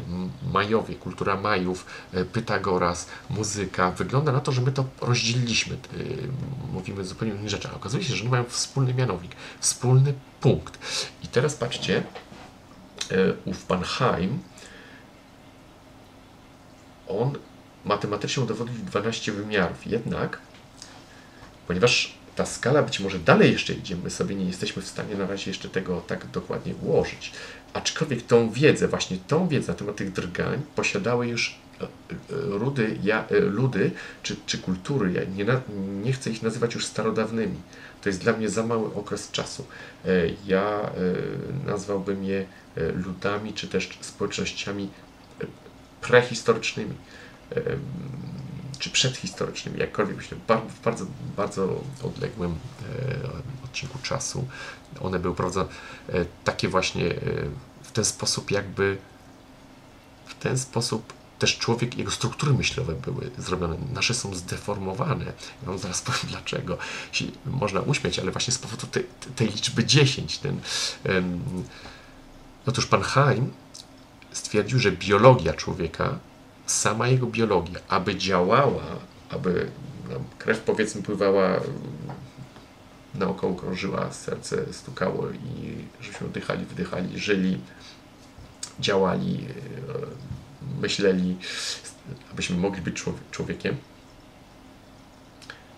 Majowie, kultura Majów, e, Pytagoras, muzyka. Wygląda na to, że my to rozdzieliliśmy. E, mówimy zupełnie innych rzeczach. Okazuje się, że oni mają wspólny mianownik, wspólny punkt. I teraz patrzcie, ów pan on matematycznie udowodnił 12 wymiarów. Jednak, ponieważ ta skala być może dalej jeszcze idzie, my sobie nie jesteśmy w stanie na razie jeszcze tego tak dokładnie ułożyć. Aczkolwiek tą wiedzę, właśnie tą wiedzę na temat tych drgań posiadały już e, e, rudy, ja, e, ludy czy, czy kultury, ja nie, nie chcę ich nazywać już starodawnymi. To jest dla mnie za mały okres czasu. Ja nazwałbym je ludami, czy też społecznościami prehistorycznymi czy przedhistorycznymi, jakkolwiek myślę, w bardzo, bardzo odległym e, odcinku czasu. One były prowadzone e, takie właśnie e, w ten sposób, jakby w ten sposób też człowiek, jego struktury myślowe były zrobione. Nasze są zdeformowane. Ja wam zaraz powiem dlaczego. Można uśmiać, ale właśnie z powodu tej, tej liczby 10. Ten, um, otóż pan Heim stwierdził, że biologia człowieka sama jego biologia, aby działała, aby no, krew powiedzmy pływała naokoło krążyła, serce stukało i żebyśmy oddychali, wdychali, żyli, działali, e, myśleli, abyśmy mogli być człowiekiem,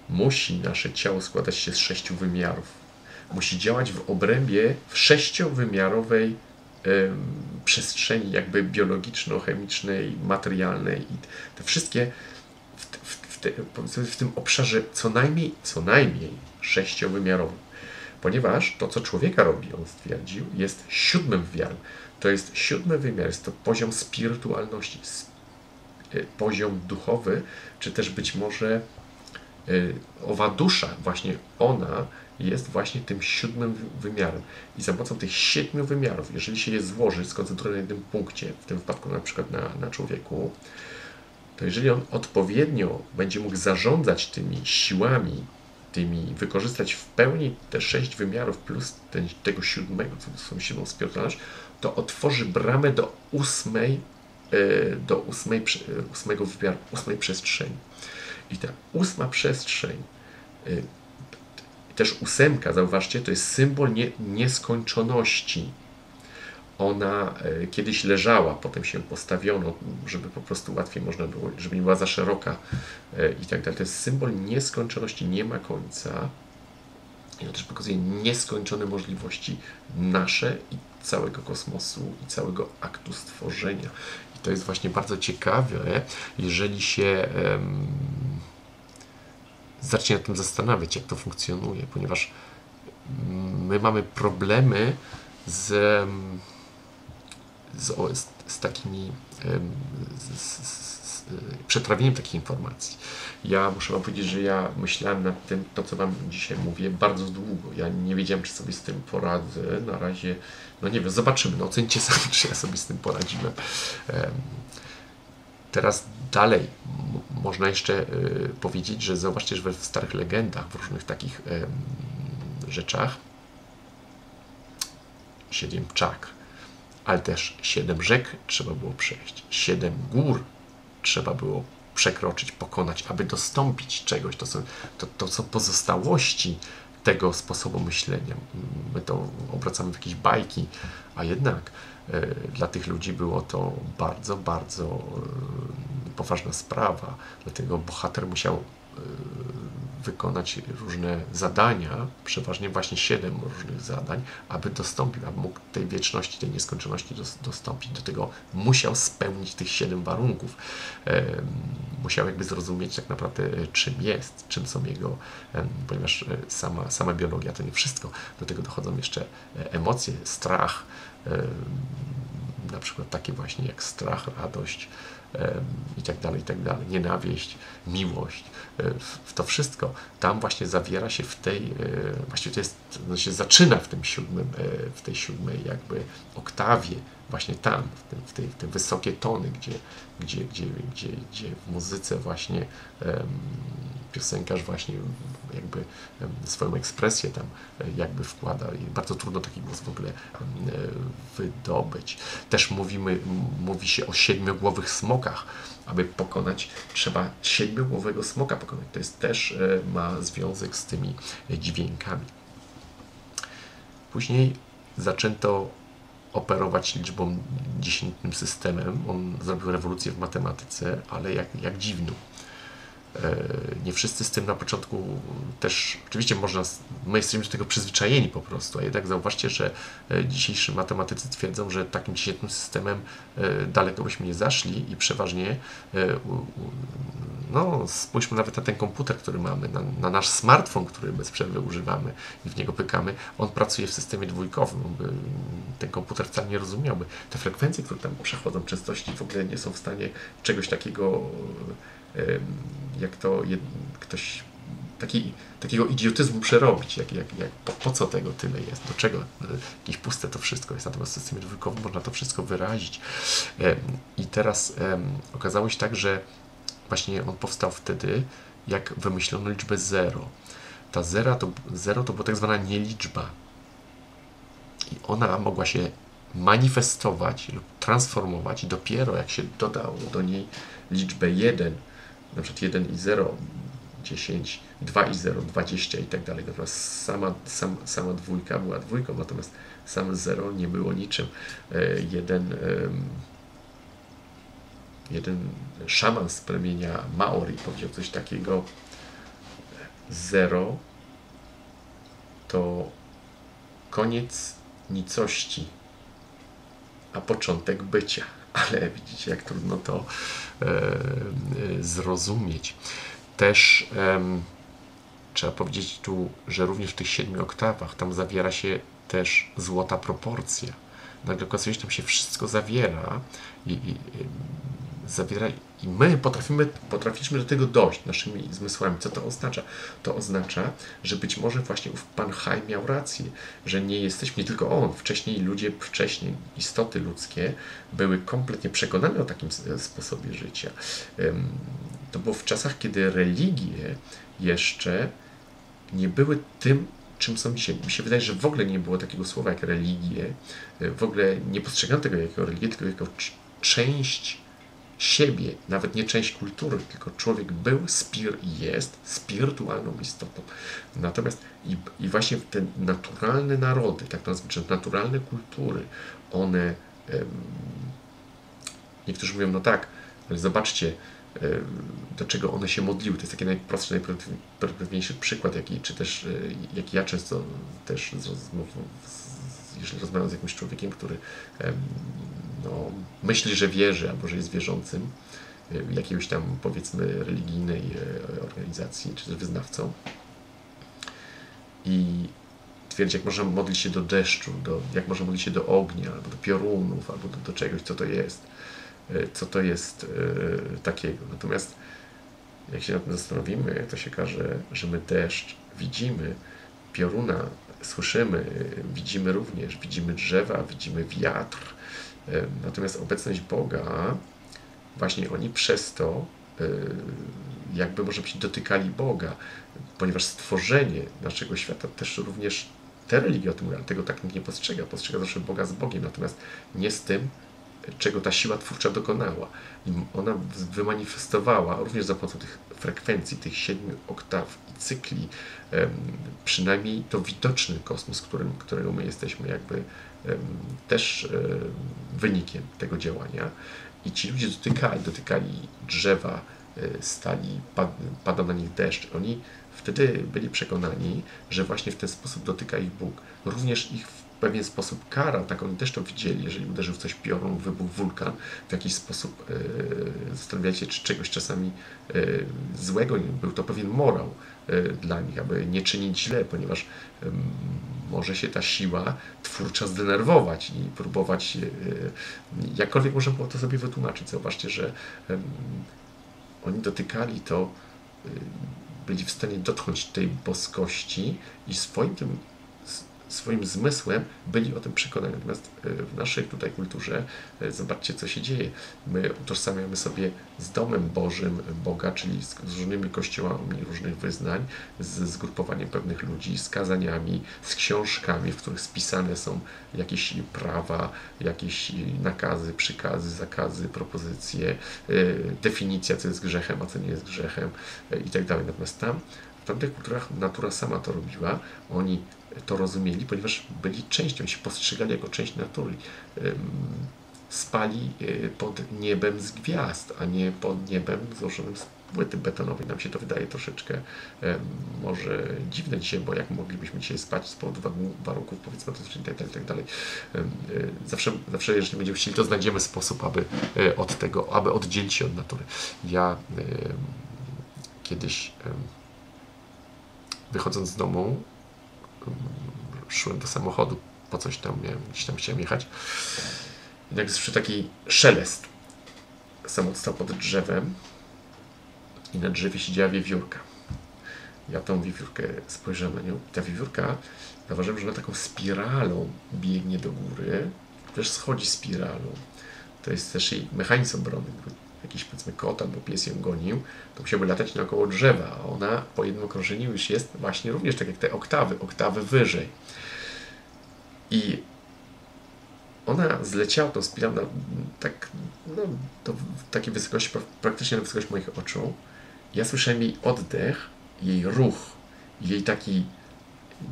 musi nasze ciało składać się z sześciu wymiarów. Musi działać w obrębie w sześciowymiarowej przestrzeni jakby biologiczno-chemicznej, materialnej i te wszystkie w, w, w, te, w, tym obszarze co najmniej, co najmniej sześciowymiarowym. Ponieważ to, co człowieka robi, on stwierdził, jest siódmym wymiarem. To jest siódmy wymiar, jest to poziom spirytualności, e, poziom duchowy, czy też być może e, owa dusza, właśnie ona jest właśnie tym siódmym wymiarem. I za pomocą tych siedmiu wymiarów, jeżeli się je złoży, skoncentruje na jednym punkcie, w tym wypadku na przykład na, na człowieku, to jeżeli on odpowiednio będzie mógł zarządzać tymi siłami tymi, wykorzystać w pełni te sześć wymiarów plus ten, tego siódmego, co są siódmą spiritualność, to otworzy bramę do ósmej, e, do ósmej, ósmego wymiaru, ósmej przestrzeni. I ta ósma przestrzeń, e, też ósemka, zauważcie, to jest symbol nie, nieskończoności. Ona kiedyś leżała, potem się postawiono, żeby po prostu łatwiej można było, żeby nie była za szeroka i tak dalej. To jest symbol nieskończoności, nie ma końca. I on też pokazuje nieskończone możliwości nasze i całego kosmosu i całego aktu stworzenia. I to jest właśnie bardzo ciekawe, jeżeli się zacznie nad tym zastanawiać, jak to funkcjonuje, ponieważ my mamy problemy z, z, z takimi z, z, przetrawieniem takich informacji. Ja muszę Wam powiedzieć, że ja myślałem nad tym, to co Wam dzisiaj mówię, bardzo długo. Ja nie wiedziałem, czy sobie z tym poradzę. Na razie no nie wiem, zobaczymy, no ocencie sami, czy ja sobie z tym poradziłem. Teraz dalej można jeszcze y, powiedzieć, że zobaczcie, że w starych legendach, w różnych takich rzeczach, siedem czakr, ale też siedem rzek trzeba było przejść, siedem gór trzeba było przekroczyć, pokonać, aby dostąpić czegoś. To są, to, to są pozostałości tego sposobu myślenia. My to obracamy w jakieś bajki, a jednak e, dla tych ludzi było to bardzo, bardzo e, poważna sprawa. Dlatego bohater musiał e, wykonać różne zadania, przeważnie właśnie siedem różnych zadań, aby dostąpił, aby mógł tej wieczności, tej nieskończoności dostąpić. Do tego musiał spełnić tych siedem warunków. Musiał jakby zrozumieć tak naprawdę, e, czym jest, czym są jego, ponieważ e, sama, sama biologia to nie wszystko. Do tego dochodzą jeszcze e, emocje, strach, na przykład takie właśnie jak strach, radość, i tak dalej, i tak dalej, nienawiść, miłość, e, w to wszystko, tam właśnie zawiera się w tej, e, właściwie to jest, to się zaczyna w tym siódmym, e, w tej siódmej jakby oktawie, właśnie tam, w, tym, w, w wysokie tony, gdzie, gdzie, gdzie, gdzie, gdzie w muzyce właśnie piosenkarz właśnie jakby swoją ekspresję tam jakby wkłada i bardzo trudno taki głos w ogóle um, wydobyć. Też mówimy, mówi się o siedmiogłowych smokach. Aby pokonać, trzeba siedmiogłowego smoka pokonać. To jest też ma związek z tymi dźwiękami. Później zaczęto operować liczbą dziesiętnym systemem. On zrobił rewolucję w matematyce, ale jak, jak dziwną. E, nie wszyscy z tym na początku też, oczywiście można, my jesteśmy do tego przyzwyczajeni po prostu, a jednak zauważcie, że e, dzisiejsi matematycy twierdzą, że takim dziesiętnym systemem e, daleko byśmy nie zaszli i przeważnie no, spójrzmy nawet na ten komputer, który mamy, na, na, nasz smartfon, który bez przerwy używamy i w niego pykamy, on pracuje w systemie dwójkowym. Ten komputer wcale nie rozumiałby. Te frekwencje, które tam przechodzą, częstości w ogóle nie są w stanie czegoś takiego, jak to ktoś taki, takiego idiotyzmu przerobić, jak, jak, jak, po, po, co tego tyle jest, do czego, jakieś puste to wszystko jest, natomiast w systemie dwójkowym można to wszystko wyrazić. I teraz okazało się tak, że Właśnie on powstał wtedy, jak wymyślono liczbę 0. Ta zera to, zero to była tak zwana nieliczba. I ona mogła się manifestować lub transformować dopiero jak się dodało do niej liczbę 1, na przykład 1 i 0, 10, 2 i 0, 20 i tak dalej. Natomiast sama, sam, sama dwójka była dwójką, natomiast sam 0 nie było niczym. E, jeden jeden szaman z plemienia Maori powiedział coś takiego: Zero to koniec nicości, a początek bycia. Ale widzicie, jak trudno to e, e, zrozumieć. Też e, trzeba powiedzieć tu, że również w tych siedmiu oktawach tam zawiera się też złota proporcja. Nagle okazuje się, tam się wszystko zawiera i, i zawiera i my potrafimy, potrafiliśmy do tego dojść naszymi zmysłami. Co to oznacza? To oznacza, że być może właśnie ów Pan Haj miał rację, że nie jesteśmy, nie tylko on, wcześniej ludzie, wcześniej istoty ludzkie były kompletnie przekonane o takim sposobie życia. To było w czasach, kiedy religie jeszcze nie były tym, czym są dzisiaj. Mi się wydaje, że w ogóle nie było takiego słowa jak religie. W ogóle nie postrzegano tego jako religię, tylko jako część siebie, nawet nie część kultury, tylko człowiek był, spir jest spirytualną istotą. Natomiast i, i właśnie te naturalne narody, tak czy naturalne kultury, one, um, niektórzy mówią, no tak, ale zobaczcie, do czego one się modliły. To jest taki najprostszy, najprawdopodobniejszy przykład, jaki, czy też, jaki ja często też z rozmów, jeżeli rozmawiam z jakimś człowiekiem, który no, myśli, że wierzy albo że jest wierzącym jakiejś tam powiedzmy religijnej e, organizacji, czy też wyznawcą i twierdzi, jak można modlić się do deszczu, do, jak można modlić się do ognia, albo do piorunów, albo do, do czegoś, co to jest E, co to jest e, takiego. Natomiast jak się nad tym zastanowimy, to się każe, że my deszcz widzimy, pioruna słyszymy, widzimy również, widzimy drzewa, widzimy wiatr. E, natomiast obecność Boga, właśnie oni przez to jakby może być dotykali Boga, ponieważ stworzenie naszego świata też również te religie o tym mówią, ale tego tak nikt nie postrzega. Postrzega zawsze Boga z Bogiem, natomiast nie z tym, czego ta siła twórcza dokonała. I ona wymanifestowała również za pomocą tych frekwencji, tych siedmiu oktaw i cykli, przynajmniej to widoczny kosmos, którym, którego my jesteśmy jakby też wynikiem tego działania. I ci ludzie dotykali, dotykali drzewa, e, stali, pad, pada na nich deszcz. Oni wtedy byli przekonani, że właśnie w ten sposób dotyka ich Bóg. Również ich pewien sposób karał, tak oni też to widzieli, jeżeli uderzył w coś piorun, wybuchł wulkan, w jakiś sposób e, zastanawiali się, czy czegoś czasami e, złego, był to pewien morał e, dla nich, aby nie czynić źle, ponieważ może się ta siła twórcza zdenerwować i próbować, jakkolwiek można było to sobie wytłumaczyć. Zobaczcie, że oni dotykali to, byli w stanie dotknąć tej boskości i swoim tym swoim zmysłem byli o tym przekonani. Natomiast e, w naszej tutaj kulturze e, zobaczcie, co się dzieje. My utożsamiamy sobie z domem Bożym Boga, czyli z, różnymi kościołami różnych wyznań, z zgrupowaniem pewnych ludzi, z kazaniami, z książkami, w których spisane są jakieś prawa, jakieś nakazy, przykazy, zakazy, propozycje, e, definicja, co jest grzechem, a co nie jest grzechem i tak dalej. Natomiast tam w tamtych kulturach natura sama to robiła. Oni to rozumieli, ponieważ byli częścią, się postrzegali jako część natury. Spali e, pod niebem z gwiazd, a nie pod niebem złożonym z płyty betonowej. Nam się to wydaje troszeczkę może dziwne dzisiaj, bo jak moglibyśmy dzisiaj spać z powodu warunków, powiedzmy, i tak dalej, tak dalej. E, zawsze, zawsze, jeżeli będziemy chcieli, to znajdziemy sposób, aby e, od tego, aby oddzielić się od natury. Ja kiedyś wychodząc z domu, szłem do samochodu, po coś tam miałem, gdzieś tam chciałem jechać. I jak słyszę taki szelest. Samochód stał pod drzewem i na drzewie siedziała wiewiórka. Ja tą wiewiórkę spojrzałem na nią ta wiewiórka, zauważyłem, że ona taką spiralą biegnie do góry, też schodzi spiralą. To jest też jej mechanizm obrony jakiś powiedzmy kot albo pies ją gonił, to musiałby latać naokoło drzewa, a ona po jednym okrążeniu już jest właśnie również tak jak te oktawy, oktawy wyżej. I ona zleciała tą spiralą tak, no, do takiej wysokości, praktycznie na wysokość moich oczu. Ja słyszałem jej oddech, jej ruch, jej taki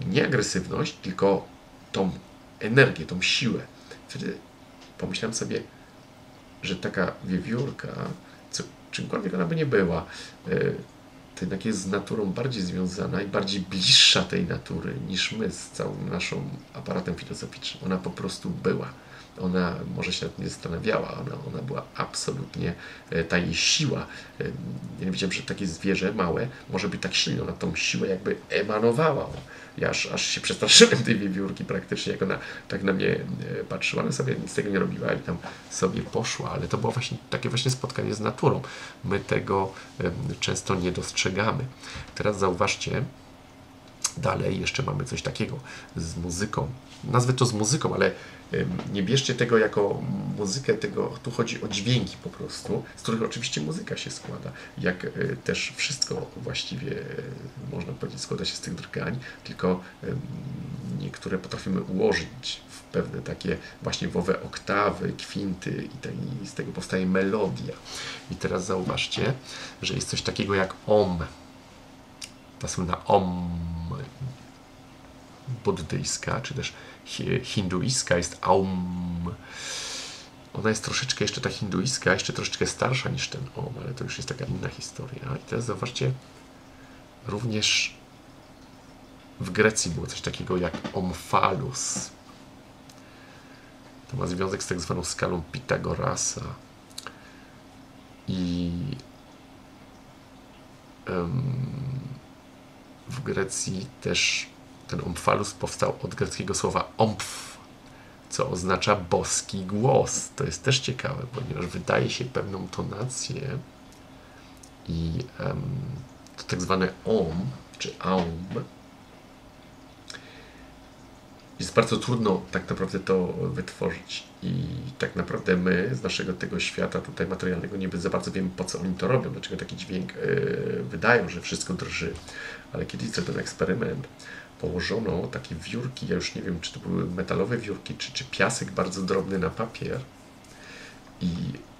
nie agresywność, tylko tą energię, tą siłę. Wtedy pomyślałem sobie, że taka wiewiórka, co, czymkolwiek ona by nie była, e, to jednak jest z naturą bardziej związana i bardziej bliższa tej natury niż my z całym naszym aparatem filozoficznym. Ona po prostu była. Ona może się nad nie zastanawiała, ona, ona była absolutnie, e, ta jej siła. E, ja nie wiedziałem, że takie zwierzę małe może być tak silne, ona tą siłę jakby emanowała. Ja aż, aż się przestraszyłem tej wiewiórki praktycznie, jak ona tak na mnie e, patrzyła, ale sobie nic tego nie robiła i tam sobie poszła, ale to było właśnie takie właśnie spotkanie z naturą. My tego często nie dostrzegamy. Teraz zauważcie, Dalej jeszcze mamy coś takiego z muzyką. Nazwę to z muzyką, ale nie bierzcie tego jako muzykę, tego, tu chodzi o dźwięki po prostu, z których oczywiście muzyka się składa. Jak e, też wszystko właściwie, e, można powiedzieć, składa się z tych drgań, tylko niektóre potrafimy ułożyć w pewne takie właśnie wowe oktawy, kwinty i, i z tego powstaje melodia. I teraz zauważcie, że jest coś takiego jak om. Ta słynna om buddyjska, czy też hinduiska jest Aum. Ona jest troszeczkę jeszcze ta hinduiska, jeszcze troszeczkę starsza niż ten Om, ale to już jest taka inna historia. I teraz zobaczcie, również w Grecji było coś takiego jak Omfalus. To ma związek z tak zwaną skalą Pitagorasa. I w Grecji też ten omfalus powstał od greckiego słowa ompf, co oznacza boski głos. To jest też ciekawe, ponieważ wydaje się pewną tonację i um, to tak zwane om, czy aum, jest bardzo trudno tak naprawdę to wytworzyć i tak naprawdę my z naszego tego świata tutaj materialnego nie za bardzo wiemy po co oni to robią, dlaczego taki dźwięk yy, wydają, że wszystko drży, ale kiedyś zrobiono eksperyment, położono takie wiórki, ja już nie wiem, czy to były metalowe wiórki, czy, czy piasek bardzo drobny na papier i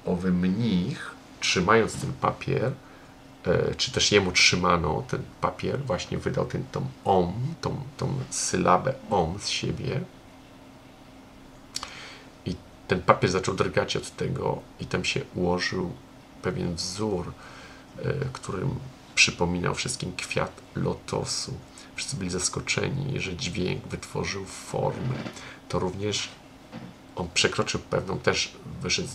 owy mnich, trzymając ten papier, e, czy też jemu trzymano ten papier, właśnie wydał ten tą om, tą, tą sylabę om z siebie i ten papier zaczął drgać od tego i tam się ułożył pewien wzór, e, którym przypominał wszystkim kwiat lotosu. Wszyscy byli zaskoczeni, że dźwięk wytworzył formę. To również on przekroczył pewną też, wyszedł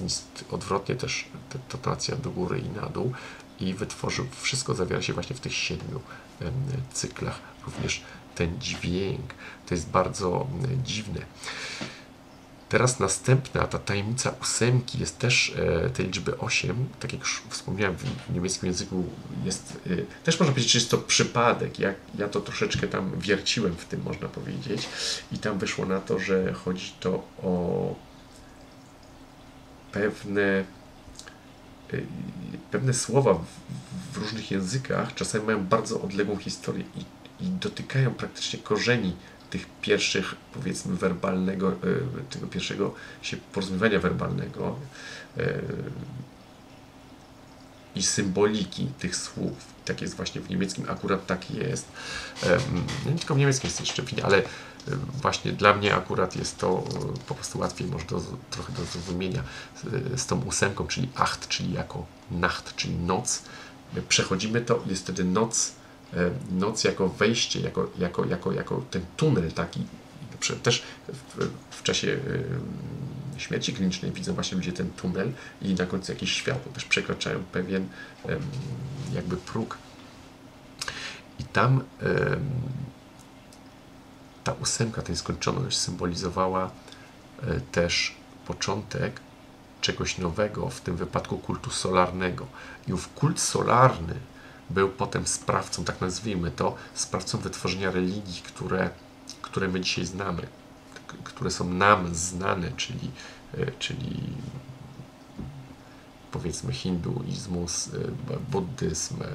odwrotnie też tonacja do góry i na dół i wytworzył, wszystko zawiera się właśnie w tych siedmiu cyklach. Również ten dźwięk, to jest bardzo dziwne. Teraz następna, ta tajemnica ósemki jest też e, tej liczby 8, tak jak już wspomniałem, w niemieckim języku jest, e, też można powiedzieć, że jest to przypadek. Ja, ja to troszeczkę tam wierciłem w tym, można powiedzieć, i tam wyszło na to, że chodzi to o pewne e, pewne słowa w, różnych językach. Czasami mają bardzo odległą historię i, i dotykają praktycznie korzeni tych pierwszych, powiedzmy, werbalnego, e, tego pierwszego się porozumiewania werbalnego e, i symboliki tych słów. Tak jest właśnie w niemieckim, akurat tak jest. Nie tylko w niemieckim jest jeszcze w ale właśnie dla mnie akurat jest to po prostu łatwiej, może do, trochę do zrozumienia z tą ósemką, czyli acht, czyli jako nacht, czyli noc. Przechodzimy to, jest wtedy noc E, noc jako wejście, jako, jako, jako, jako ten tunel taki. Też w, w czasie e, śmierci klinicznej widzą właśnie ludzie ten tunel i na końcu jakieś światło. Też przekraczają pewien jakby próg. I tam ta ósemka, ta nieskończoność symbolizowała e, też początek czegoś nowego, w tym wypadku kultu solarnego. I ów kult solarny był potem sprawcą, tak nazwijmy to, sprawcą wytworzenia religii, które, które my dzisiaj znamy, które są nam znane, czyli, e, czyli powiedzmy hinduizmus, e, buddyzm, e,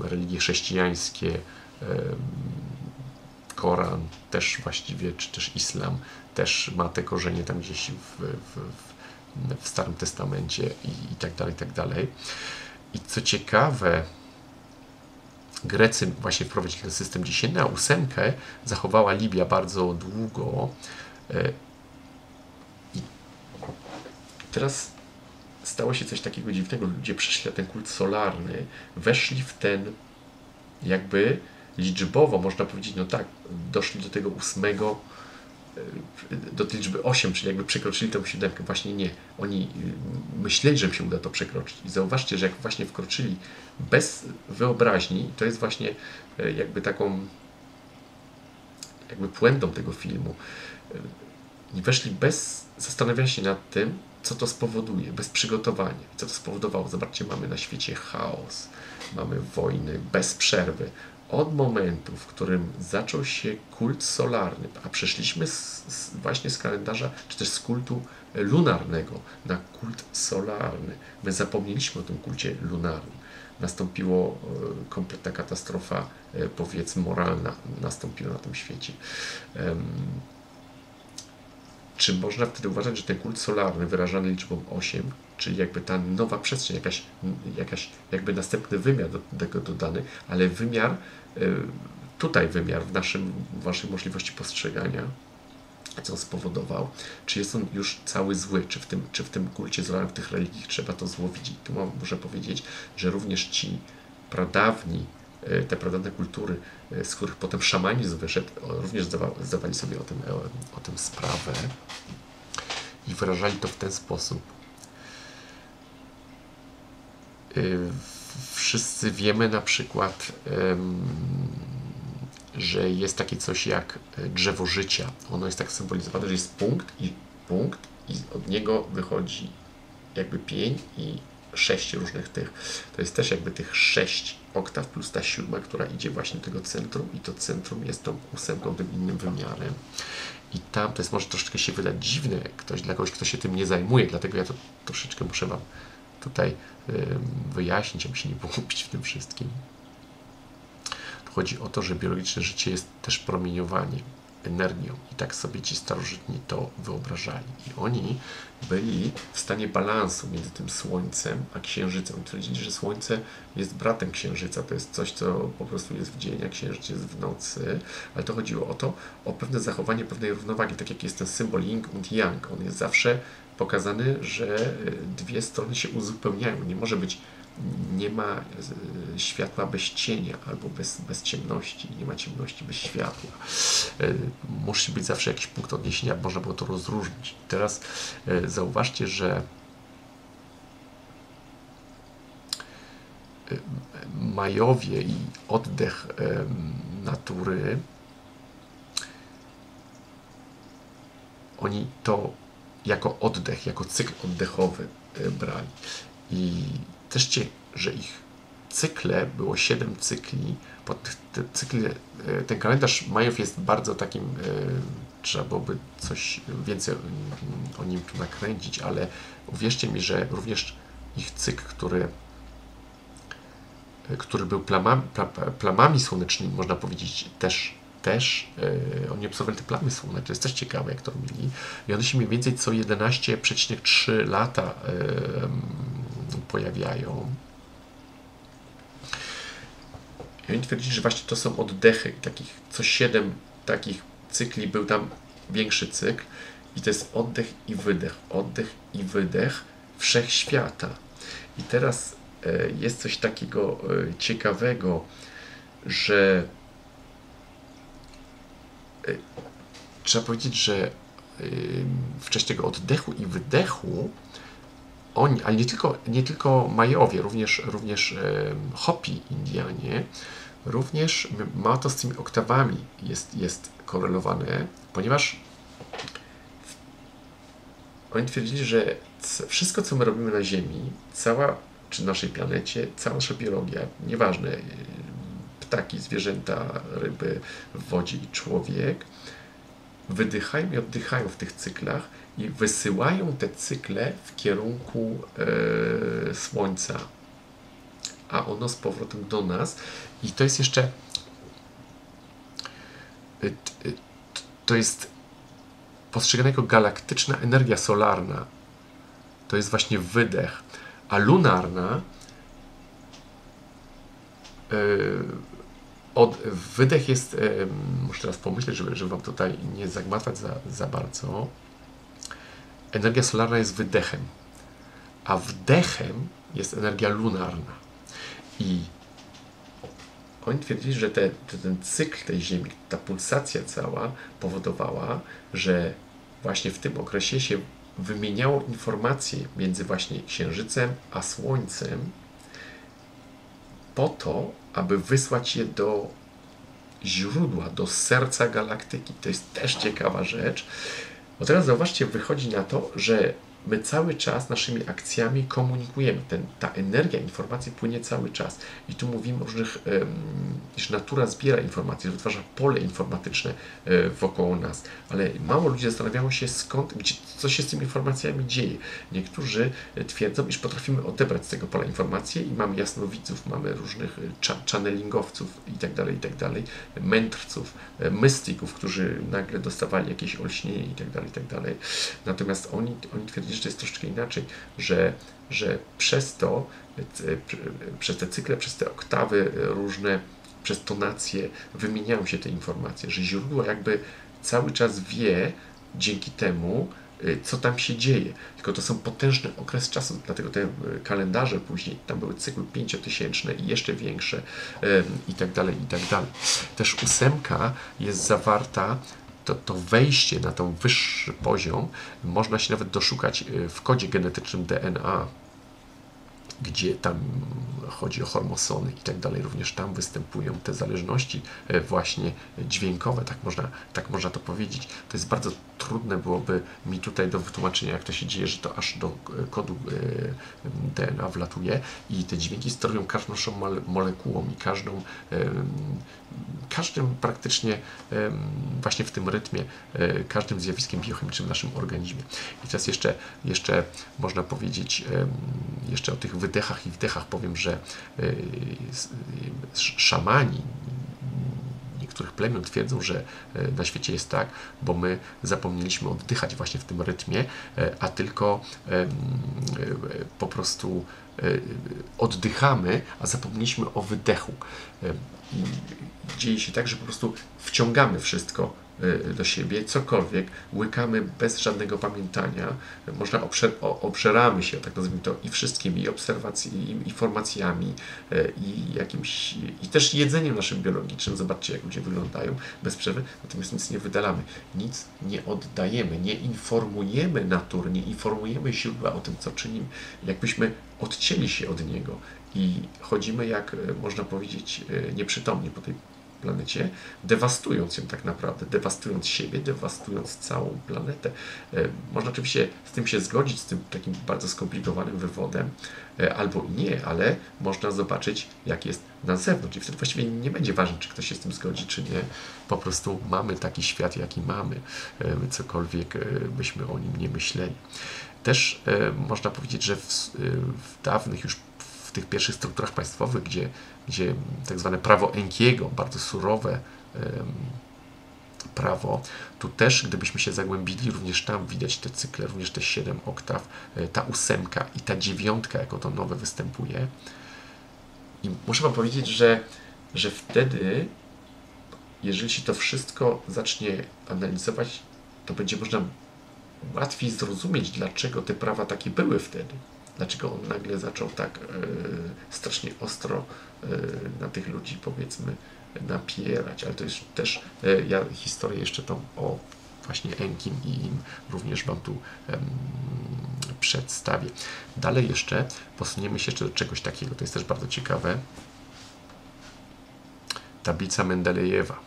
religie chrześcijańskie, Koran też właściwie, czy też islam też ma te korzenie tam gdzieś w, w, w Starym Testamencie i, i tak dalej, i tak dalej. I co ciekawe, Grecy właśnie wprowadzili ten system dziesiętny, a ósemkę zachowała Libia bardzo długo. E, I teraz stało się coś takiego dziwnego. Ludzie przeszli na ten kult solarny, weszli w ten jakby liczbowo, można powiedzieć, no tak, doszli do tego ósmego do tej liczby 8, czyli jakby przekroczyli tą siódemkę. Właśnie nie. Oni y, myśleli, że im się uda to przekroczyć. I zauważcie, że jak właśnie wkroczyli bez wyobraźni, to jest właśnie e, jakby taką jakby puentą tego filmu. I weszli bez zastanawiania się nad tym, co to spowoduje, bez przygotowania. Co to spowodowało? Zobaczcie, mamy na świecie chaos, mamy wojny bez przerwy, od momentu, w którym zaczął się kult solarny, a przeszliśmy z, z, właśnie z kalendarza, czy też z kultu lunarnego na kult solarny. My zapomnieliśmy o tym kulcie lunarnym. Nastąpiło e, kompletna katastrofa, e, powiedzmy, moralna, nastąpiła na tym świecie. Czy można wtedy uważać, że ten kult solarny wyrażany liczbą 8, czyli jakby ta nowa przestrzeń, jakaś, jakaś jakby następny wymiar do tego dodany, ale wymiar, e, tutaj wymiar w naszym, w waszej możliwości postrzegania, co spowodował, czy jest on już cały zły, czy w tym, czy w tym kulcie zwanym, w tych religiach trzeba to zło widzieć. Tu muszę powiedzieć, że również ci pradawni, e, te pradawne kultury, e, z których potem szamanizm wyszedł, również zdawali sobie o tym, o tym sprawę i wyrażali to w ten sposób. Wszyscy wiemy na przykład, że jest takie coś jak e, drzewo życia. Ono jest tak symbolizowane, że jest punkt i punkt i od niego wychodzi jakby pień i sześć różnych tych. To jest też jakby tych sześć oktaw plus ta siódma, która idzie właśnie do tego centrum i to centrum jest tą ósemką, tym innym wymiarem. I tam to jest może troszeczkę się wydać dziwne ktoś, dla kogoś, kto się tym nie zajmuje, dlatego ja to troszeczkę muszę Wam tutaj wyjaśnić, aby się nie pogubić w tym wszystkim. Chodzi o to, że biologiczne życie jest też promieniowaniem, energią. I tak sobie ci starożytni to wyobrażali. I oni byli w stanie balansu między tym Słońcem a Księżycem. Twierdzili, że Słońce jest bratem Księżyca. To jest coś, co po prostu jest w dzień, a Księżyc jest w nocy. Ale to chodziło o to, o pewne zachowanie pewnej równowagi. Tak jak jest ten symbol Yin und Yang. On jest zawsze pokazany, że dwie strony się uzupełniają. Nie może być nie ma e, światła bez cienia albo bez, bez ciemności, nie ma ciemności bez światła. E, musi być zawsze jakiś punkt odniesienia, można było to rozróżnić. Teraz e, zauważcie, że Majowie i oddech natury oni to jako oddech, jako cykl oddechowy brali. I też że ich cykle, było 7 cykli, pod te cykle, e, ten kalendarz Majów jest bardzo takim, e, trzeba byłoby coś więcej o nim tu nakręcić, ale uwierzcie mi, że również ich cykl, który który był plamami, plamami słonecznymi, można powiedzieć, też, też yy, oni te plamy słoneczne, to jest też ciekawe, jak to robili. I one się mniej więcej co 11,3 lata pojawiają. I oni twierdzili, że właśnie to są oddechy, takich co siedem takich cykli był tam większy cykl i to jest oddech i wydech, oddech i wydech wszechświata. I teraz e, jest coś takiego e, ciekawego, że e, trzeba powiedzieć, że w czasie tego oddechu i wydechu oni, ale nie tylko, nie tylko Majowie, również, również Hopi Indianie, również ma to z tymi oktawami jest, jest korelowane, ponieważ oni twierdzili, że wszystko, co my robimy na Ziemi, cała, czy naszej planecie, cała nasza biologia, nieważne, ptaki, zwierzęta, ryby w wodzie i człowiek, wydychają i oddychają w tych cyklach i wysyłają te cykle w kierunku e, Słońca, a ono z powrotem do nas. I to jest jeszcze. E, to jest postrzegane jako galaktyczna energia solarna. To jest właśnie wydech, a lunarna. E, od, wydech jest, muszę teraz pomyśleć, żeby, żeby Wam tutaj nie zagmatwać za, za bardzo energia solarna jest wydechem, a wdechem jest energia lunarna. I oni twierdzili, że te, ten cykl tej Ziemi, ta pulsacja cała powodowała, że właśnie w tym okresie się wymieniało informacje między właśnie Księżycem a Słońcem po to, aby wysłać je do źródła, do serca galaktyki. To jest też ciekawa rzecz, bo teraz zauważcie, wychodzi na to, że my cały czas naszymi akcjami komunikujemy. Ten, ta energia informacji płynie cały czas. I tu mówimy o różnych, iż natura zbiera informacje, wytwarza pole informatyczne e, wokoło nas. Ale mało ludzi zastanawiało się skąd, gdzie, co się z tymi informacjami dzieje. Niektórzy twierdzą, iż potrafimy odebrać z tego pola informacje i mamy jasnowidzów, mamy różnych channelingowców itd., tak itd., tak mędrców, e, mystyków, którzy nagle dostawali jakieś olśnienie itd., tak itd. Natomiast oni, oni twierdzili, to jest troszeczkę inaczej, że, że przez to, przez te cykle, przez te oktawy różne, przez tonacje wymieniają się te informacje, że źródło jakby cały czas wie dzięki temu, Y, co tam się dzieje. Tylko to są potężny okres czasu, dlatego te y, kalendarze później, tam były cykły pięciotysięczne i jeszcze większe i tak dalej, i tak dalej. Też ósemka jest zawarta to, to wejście na ten wyższy poziom można się nawet doszukać y, w kodzie genetycznym DNA gdzie tam chodzi o hormosony i tak dalej, również tam występują te zależności e, właśnie dźwiękowe, tak można, tak można to powiedzieć. To jest bardzo trudne byłoby mi tutaj do wytłumaczenia, jak to się dzieje, że to aż do e, kodu DNA wlatuje i te dźwięki sterują każdą naszą molekułą i każdą, każdym praktycznie właśnie w tym rytmie, każdym zjawiskiem biochemicznym w naszym organizmie. I teraz jeszcze, jeszcze można powiedzieć jeszcze o tych wydechach i wdechach powiem, że y, szamani niektórych plemion twierdzą, że y, na świecie jest tak, bo my zapomnieliśmy oddychać właśnie w tym rytmie, y, a tylko po prostu oddychamy, a zapomnieliśmy o wydechu. Dzieje się tak, że po prostu wciągamy wszystko do siebie, cokolwiek, łykamy bez żadnego pamiętania, można obszer, obszeramy się, tak nazwijmy to, i wszystkimi, obserwacji, i informacjami, y, i jakimś, i też jedzeniem naszym biologicznym, zobaczcie jak ludzie wyglądają, bez przerwy, natomiast nic nie wydalamy, nic nie oddajemy, nie informujemy natury, nie informujemy źródła o tym, co czynimy, jakbyśmy odcięli się od niego i chodzimy jak, y, można powiedzieć, nieprzytomni po tej planecie, dewastując ją tak naprawdę, dewastując siebie, dewastując całą planetę. E, można oczywiście z tym się zgodzić, z tym takim bardzo skomplikowanym wywodem, e, albo nie, ale można zobaczyć, jak jest na zewnątrz i wtedy właściwie nie będzie ważne, czy ktoś się z tym zgodzi, czy nie. Po prostu mamy taki świat, jaki mamy, e, cokolwiek byśmy o nim nie myśleli. Też można powiedzieć, że w, w dawnych już w tych pierwszych strukturach państwowych, gdzie, gdzie tak zwane prawo Enkiego, bardzo surowe prawo, tu też, gdybyśmy się zagłębili, również tam widać te cykle, również te siedem oktaw, e, ta ósemka i ta dziewiątka, jako to nowe występuje. I muszę Wam powiedzieć, że, że wtedy, jeżeli się to wszystko zacznie analizować, to będzie można łatwiej zrozumieć, dlaczego te prawa takie były wtedy dlaczego on nagle zaczął tak e, strasznie ostro na tych ludzi, powiedzmy, napierać. Ale to jest też, e, ja historię jeszcze tą o właśnie Enkim i im również Wam tu przedstawię. Dalej jeszcze posuniemy się jeszcze do czegoś takiego, to jest też bardzo ciekawe. Tablica Mendelejewa.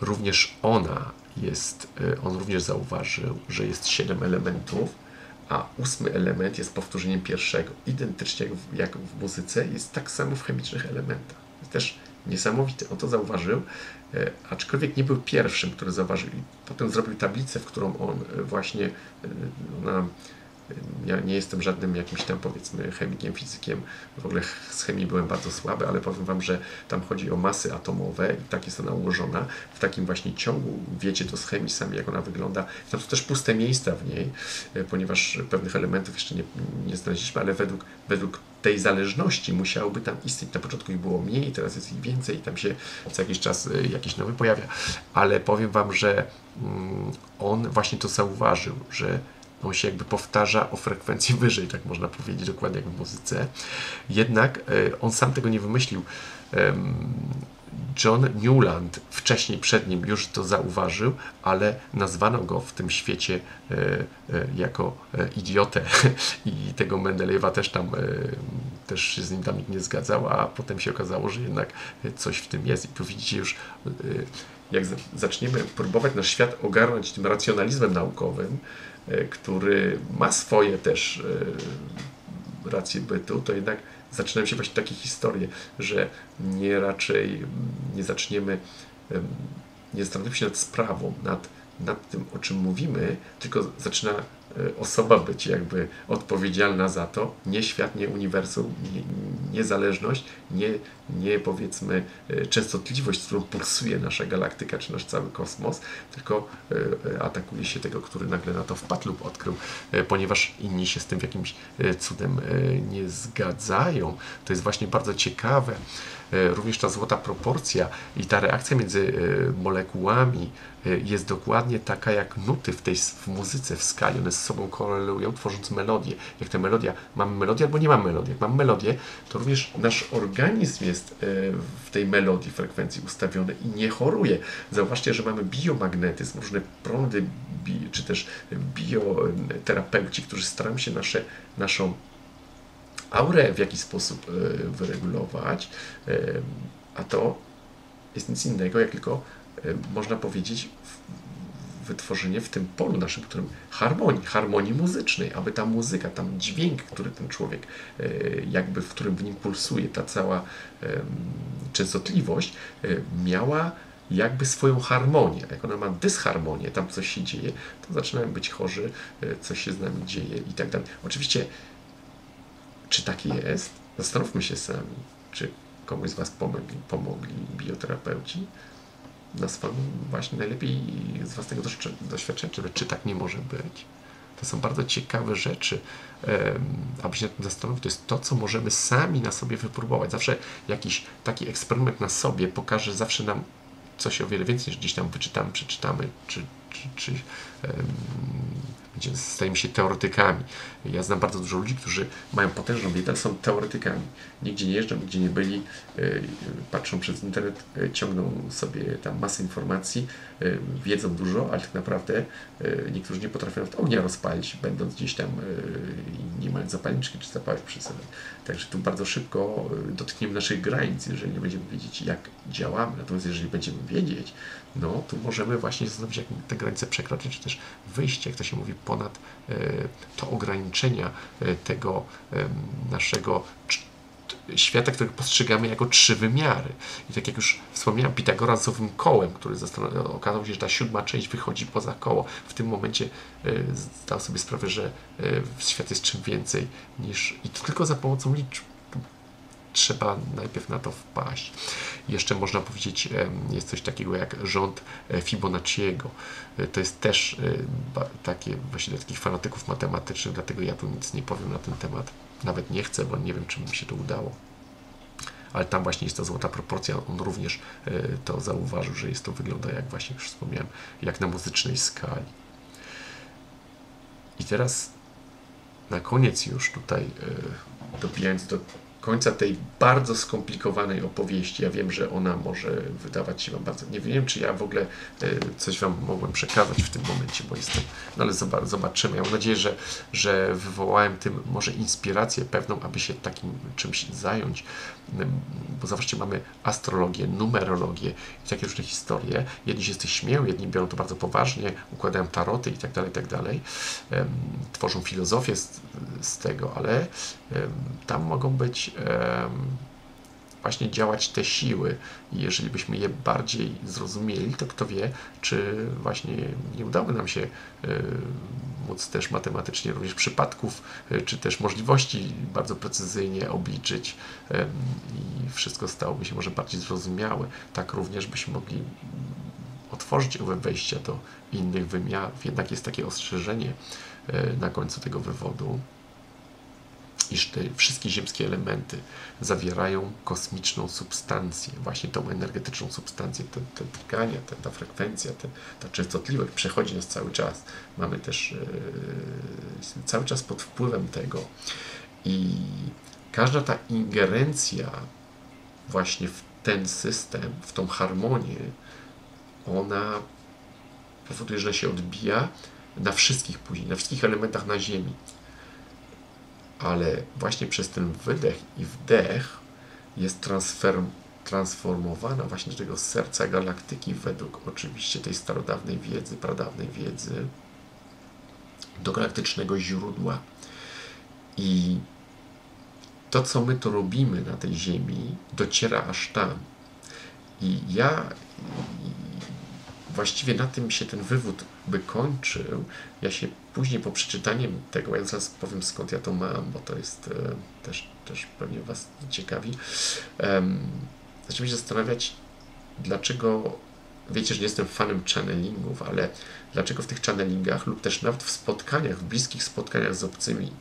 Również ona jest, on również zauważył, że jest siedem elementów, a ósmy element jest powtórzeniem pierwszego. Identycznie jak w, muzyce, jest tak samo w chemicznych elementach. Jest też niesamowity. On to zauważył, e, aczkolwiek nie był pierwszym, który zauważył. Potem zrobił tablicę, w którą on e, właśnie e, na ja nie jestem żadnym jakimś tam powiedzmy chemikiem, fizykiem, w ogóle z chemii byłem bardzo słaby, ale powiem Wam, że tam chodzi o masy atomowe i tak jest ona ułożona w takim właśnie ciągu, wiecie to z chemii sami jak ona wygląda. Tam są też puste miejsca w niej, e, ponieważ pewnych elementów jeszcze nie, nie znaleźliśmy, ale według, według tej zależności musiałoby tam istnieć. Na początku ich było mniej, teraz jest ich więcej i tam się co jakiś czas e, jakiś nowy pojawia. Ale powiem Wam, że mm, on właśnie to zauważył, że on się jakby powtarza o frekwencji wyżej, tak można powiedzieć, dokładnie jak w muzyce. Jednak e, on sam tego nie wymyślił. John Newland wcześniej przed nim już to zauważył, ale nazwano go w tym świecie e, e, jako idiotę i tego Mendelejewa też tam też się z nim tam nie zgadzał, a potem się okazało, że jednak coś w tym jest i tu widzicie już jak zaczniemy próbować nasz świat ogarnąć tym racjonalizmem naukowym, który ma swoje też e, racje bytu, to jednak zaczynają się właśnie takie historie, że nie raczej nie zaczniemy, nie zastanowimy się nad sprawą, nad, nad tym, o czym mówimy, tylko zaczyna E, osoba być jakby odpowiedzialna za to, nie świat, nie uniwersum, nie, niezależność, nie, nie powiedzmy e, częstotliwość, z którą pulsuje nasza galaktyka czy nasz cały kosmos, tylko e, atakuje się tego, który nagle na to wpadł lub odkrył, ponieważ inni się z tym jakimś cudem nie zgadzają. To jest właśnie bardzo ciekawe. Również ta złota proporcja i ta reakcja między molekułami jest dokładnie taka jak nuty w tej w muzyce, w skali. One z sobą korelują, tworząc melodię. Jak ta melodia, mamy melodię albo nie mamy melodii. Jak mamy melodię, to również nasz organizm jest e, w tej melodii frekwencji ustawiony i nie choruje. Zauważcie, że mamy biomagnetyzm, różne prądy, czy też bioterapeuci, którzy starają się nasze, naszą aurę w jakiś sposób e, wyregulować, e, a to jest nic innego, jak tylko można powiedzieć wytworzenie w tym polu naszym, którym harmonii, harmonii muzycznej, aby ta muzyka, tam dźwięk, który ten człowiek, e, jakby w którym w nim pulsuje, ta cała częstotliwość, e, miała jakby swoją harmonię. Jak ona ma dysharmonię, tam coś się dzieje, to zaczynają być chorzy, e, coś się z nami dzieje i tak dalej. Oczywiście, czy tak jest? Zastanówmy się sami, czy komuś z Was pomogli, pomogli bioterapeuci, na swoim właśnie najlepiej z własnego doświadczenia, czy, czy tak nie może być. To są bardzo ciekawe rzeczy, aby się nad tym zastanowić. To jest to, co możemy sami na sobie wypróbować. Zawsze jakiś taki eksperyment na sobie pokaże zawsze nam coś o wiele więcej niż gdzieś tam wyczytamy, przeczytamy, czy, czy, czy um, stajemy się teoretykami. Ja znam bardzo dużo ludzi, którzy mają potężną wiedzę, są teoretykami. Nigdzie nie jeżdżą, nigdzie nie byli, y, patrzą przez internet, y, ciągną sobie tam masę informacji, y, wiedzą dużo, ale tak naprawdę niektórzy nie potrafią ognia rozpalić, będąc gdzieś tam i nie mając zapalniczki czy zapałek przy sobie. Także tu bardzo szybko dotkniemy naszych granic, jeżeli nie będziemy wiedzieć, jak działamy. Natomiast jeżeli będziemy wiedzieć, no to możemy właśnie zastanowić, jak te granice przekroczyć, czy też wyjście, jak to się mówi, ponad to ograniczenia tego naszego świata, który postrzegamy jako trzy wymiary. I tak jak już wspomniałem, Pitagorasowym kołem, który okazał się, że ta siódma część wychodzi poza koło. W tym momencie y, zdał sobie sprawę, że y, świat jest czym więcej niż... I to tylko za pomocą liczb. Trzeba najpierw na to wpaść. Jeszcze można powiedzieć, jest coś takiego jak rząd e, Fibonacciego. E, to jest też e, takie właśnie dla takich fanatyków matematycznych, dlatego ja tu nic nie powiem na ten temat nawet nie chcę, bo nie wiem, czy mi się to udało. Ale tam właśnie jest ta złota proporcja. On również e, to zauważył, że jest to wygląda, jak właśnie już wspomniałem, jak na muzycznej skali. I teraz na koniec już tutaj, e, dobijając do końca tej bardzo skomplikowanej opowieści. Ja wiem, że ona może wydawać się Wam bardzo. Nie wiem, czy ja w ogóle e, coś Wam mogłem przekazać w tym momencie, bo jestem. No ale zobaczymy. Ja mam nadzieję, że, że wywołałem tym może inspirację pewną, aby się takim czymś zająć. Bo zawsze mamy astrologię, numerologię i takie różne historie. Jedni się z tych śmieją, jedni biorą to bardzo poważnie, układają taroty i tak dalej, i tak dalej. Tworzą filozofię z, z tego, ale tam mogą być właśnie działać te siły. I jeżeli byśmy je bardziej zrozumieli, to kto wie, czy właśnie nie udało nam się móc też matematycznie również przypadków, e, czy też możliwości bardzo precyzyjnie obliczyć i wszystko stałoby się może bardziej zrozumiałe. Tak również byśmy mogli otworzyć owe wejścia do innych wymiarów. Jednak jest takie ostrzeżenie e, na końcu tego wywodu, iż te wszystkie ziemskie elementy zawierają kosmiczną substancję, właśnie tą energetyczną substancję, te, te drgania, te, ta frekwencja, te, ta częstotliwość przechodzi nas cały czas. Mamy też yy, cały czas pod wpływem tego i każda ta ingerencja właśnie w ten system, w tą harmonię, ona powoduje, że się odbija na wszystkich później, na wszystkich elementach na Ziemi ale właśnie przez ten wydech i wdech jest transfer, transformowana właśnie tego serca galaktyki według oczywiście tej starodawnej wiedzy, pradawnej wiedzy do galaktycznego źródła. I to, co my tu robimy na tej Ziemi, dociera aż tam. I ja właściwie na tym się ten wywód by kończył. Ja się później po przeczytaniu tego, ja zaraz powiem skąd ja to mam, bo to jest e, też, też pewnie Was ciekawi, um, zacząłem się zastanawiać, dlaczego, wiecie, że nie jestem fanem channelingów, ale dlaczego w tych channelingach lub też nawet w spotkaniach, w bliskich spotkaniach z obcymi,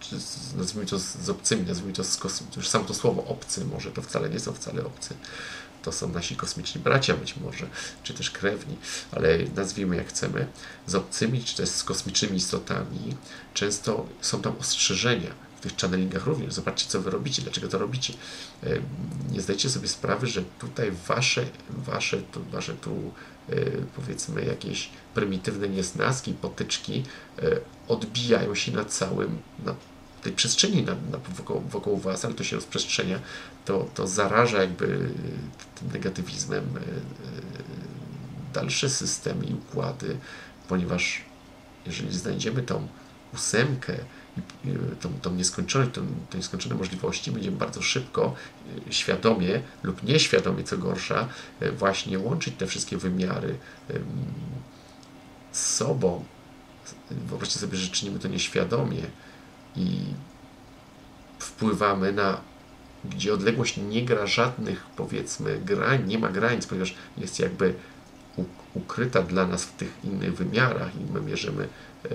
czy z, nazwijmy to z obcymi, nazwijmy to z kosmosem, już samo to słowo obcy, może to wcale nie są wcale obcy, to są nasi kosmiczni bracia być może, czy też krewni, ale nazwijmy jak chcemy, z obcymi, czy też z kosmicznymi istotami, często są tam ostrzeżenia, w tych channelingach również. Zobaczcie, co wy robicie, dlaczego to robicie. Nie zdajcie sobie sprawy, że tutaj wasze, wasze, tu, wasze tu e, powiedzmy jakieś prymitywne niesnaski, potyczki e, odbijają się na całym, na tej przestrzeni na, na, wokół, wokół was, ale to się rozprzestrzenia, to, to zaraża jakby tym negatywizmem e, dalsze systemy i układy, ponieważ jeżeli znajdziemy tą ósemkę, tą, tą nieskończoność, tą, tą nieskończone możliwości będziemy bardzo szybko, e, świadomie lub nieświadomie, co gorsza, e, właśnie łączyć te wszystkie wymiary z sobą. Wyobraźcie sobie, że czynimy to nieświadomie i wpływamy na gdzie odległość nie gra żadnych, powiedzmy, grań, nie ma granic, ponieważ jest jakby ukryta dla nas w tych innych wymiarach i my mierzymy e,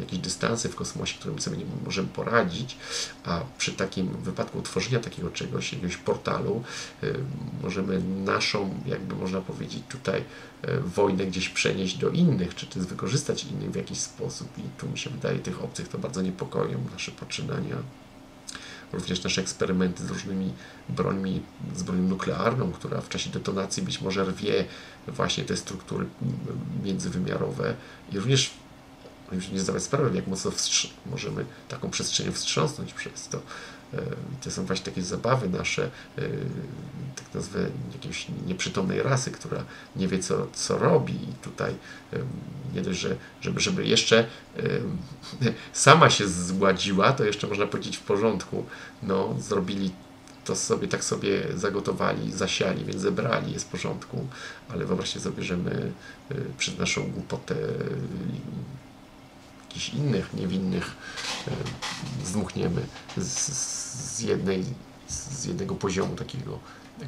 jakieś dystanse w kosmosie, którym sobie nie możemy poradzić, a przy takim wypadku utworzenia takiego czegoś, jakiegoś portalu, e, możemy naszą, jakby można powiedzieć tutaj, e, wojnę gdzieś przenieść do innych, czy też wykorzystać innych w jakiś sposób. I tu mi się wydaje, tych obcych to bardzo niepokoją, nasze poczynania również nasze eksperymenty z różnymi brońmi, z bronią nuklearną, która w czasie detonacji być może rwie właśnie te struktury międzywymiarowe i również nie zdawać sprawy, jak mocno możemy taką przestrzenią wstrząsnąć przez to. E, to są właśnie takie zabawy nasze, e, tak nazwę jakiejś nieprzytomnej rasy, która nie wie, co, co robi. I tutaj e, nie dość, że żeby, żeby jeszcze sama się zgładziła, to jeszcze można powiedzieć w porządku, no zrobili to sobie tak sobie zagotowali, zasiali, więc zebrali, jest w porządku, ale wyobraźcie sobie, że my przez naszą głupotę jakichś innych niewinnych zdmuchniemy z, z, jednej, z jednego poziomu takiego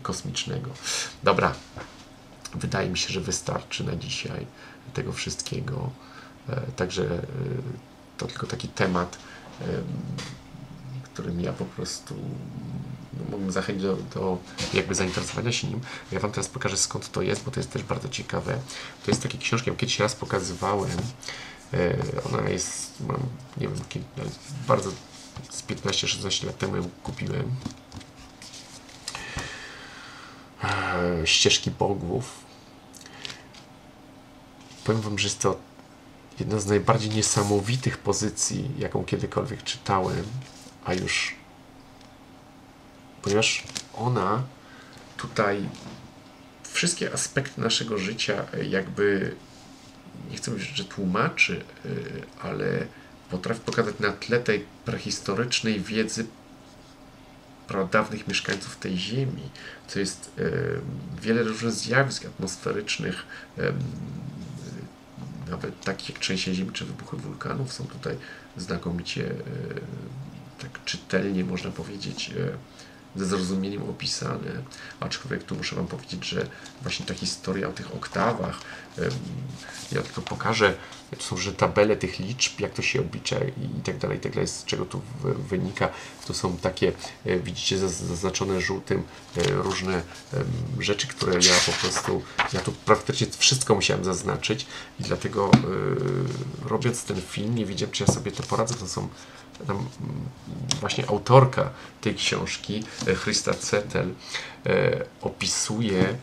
kosmicznego. Dobra, wydaje mi się, że wystarczy na dzisiaj tego wszystkiego. E, także e, to tylko taki temat, którym ja po prostu no, mógłbym zachęcić do, do, jakby zainteresowania się nim. Ja Wam teraz pokażę skąd to jest, bo to jest też bardzo ciekawe. To jest takie książki, ja kiedyś raz pokazywałem. E, ona jest, nie wiem, bardzo z 15-16 lat temu ją kupiłem. E, ścieżki bogów. Powiem Wam, że jest to jedna z najbardziej niesamowitych pozycji, jaką kiedykolwiek czytałem, a już ponieważ ona tutaj wszystkie aspekty naszego życia jakby nie chcę mówić, że tłumaczy, y, ale potrafi pokazać na tle tej prehistorycznej wiedzy pradawnych mieszkańców tej ziemi, co jest y, wiele różnych zjawisk atmosferycznych, y, nawet takich jak trzęsienie ziemi czy wybuchy wulkanów są tutaj znakomicie tak czytelnie można powiedzieć ze zrozumieniem opisane, aczkolwiek tu muszę Wam powiedzieć, że właśnie ta historia o tych oktawach, ja tylko pokażę, to są że tabele tych liczb, jak to się oblicza i tak dalej, i tak dalej, z czego tu wynika. To są takie, e, widzicie, zaznaczone żółtym e, różne rzeczy, które ja po prostu, ja tu praktycznie wszystko musiałem zaznaczyć i dlatego e, robiąc ten film, nie wiedziałem, czy ja sobie to poradzę, to są właśnie autorka tej książki, Christa Cetel, opisuje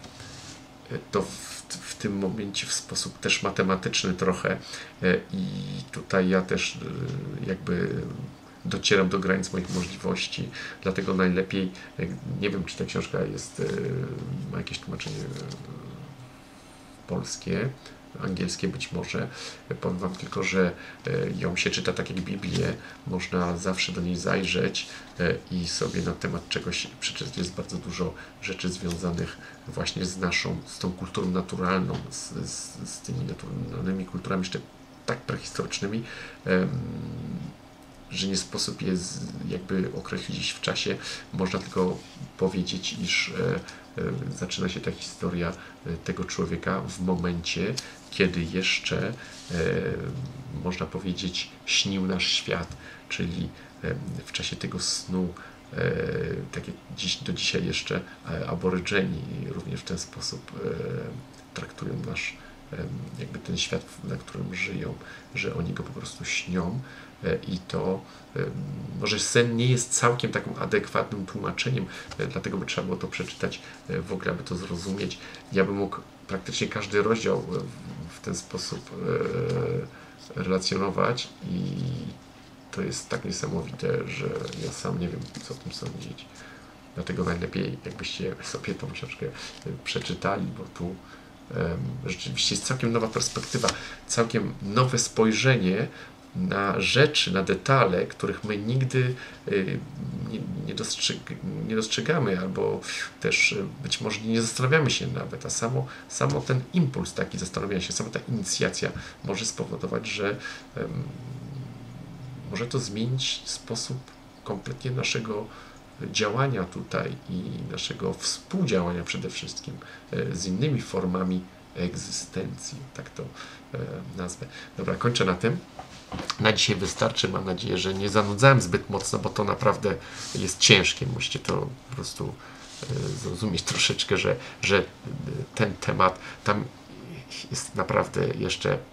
to w w tym momencie w sposób też matematyczny trochę e, i tutaj ja też e, jakby docieram do granic moich możliwości, dlatego najlepiej, e, nie wiem czy ta książka jest, ma jakieś tłumaczenie polskie, angielskie być może. Powiem Wam tylko, że e, ją się czyta tak jak Biblię, można zawsze do niej zajrzeć e, i sobie na temat czegoś przeczytać. Jest bardzo dużo rzeczy związanych właśnie z naszą, z tą kulturą naturalną, z, z, z tymi naturalnymi kulturami, jeszcze tak prehistorycznymi, że nie sposób je jakby określić w czasie. Można tylko powiedzieć, iż e, e, zaczyna się ta historia e, tego człowieka w momencie, kiedy jeszcze, można powiedzieć, śnił nasz świat, czyli w czasie tego snu, tak jak dziś, do dzisiaj jeszcze aborygeni również w ten sposób traktują nasz jakby ten świat, na którym żyją, że oni go po prostu śnią e, i to może sen nie jest całkiem takim adekwatnym tłumaczeniem, e, dlatego by trzeba było to przeczytać e, w ogóle, aby to zrozumieć. Ja bym mógł praktycznie każdy rozdział ten sposób relacjonować i to jest tak niesamowite, że ja sam nie wiem, co o tym sądzić. Dlatego najlepiej, jakbyście sobie tą książkę przeczytali, bo tu rzeczywiście jest całkiem nowa perspektywa, całkiem nowe spojrzenie na rzeczy, na detale, których my nigdy y, nie, nie, dostrzeg nie dostrzegamy, albo też y, być może nie zastanawiamy się nawet, a samo, samo ten impuls taki zastanowienia się, sama ta inicjacja może spowodować, że um, może to zmienić sposób kompletnie naszego działania tutaj i naszego współdziałania przede wszystkim e, z innymi formami egzystencji, tak to e, nazwę. Dobra, kończę na tym. Na dzisiaj wystarczy. Mam nadzieję, że nie zanudzałem zbyt mocno, bo to naprawdę jest ciężkie. Musicie to po prostu e, zrozumieć troszeczkę, że, że ten temat tam jest naprawdę jeszcze mm,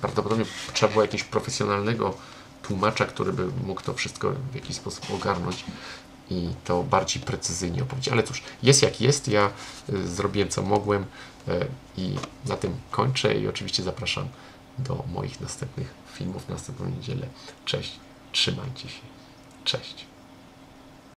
prawdopodobnie trzeba było jakiegoś profesjonalnego tłumacza, który by mógł to wszystko w jakiś sposób ogarnąć i to bardziej precyzyjnie opowiedzieć. Ale cóż, jest jak jest, ja y, zrobiłem co mogłem i na tym kończę i oczywiście zapraszam do moich następnych filmów w następną niedzielę. Cześć, trzymajcie się. Cześć.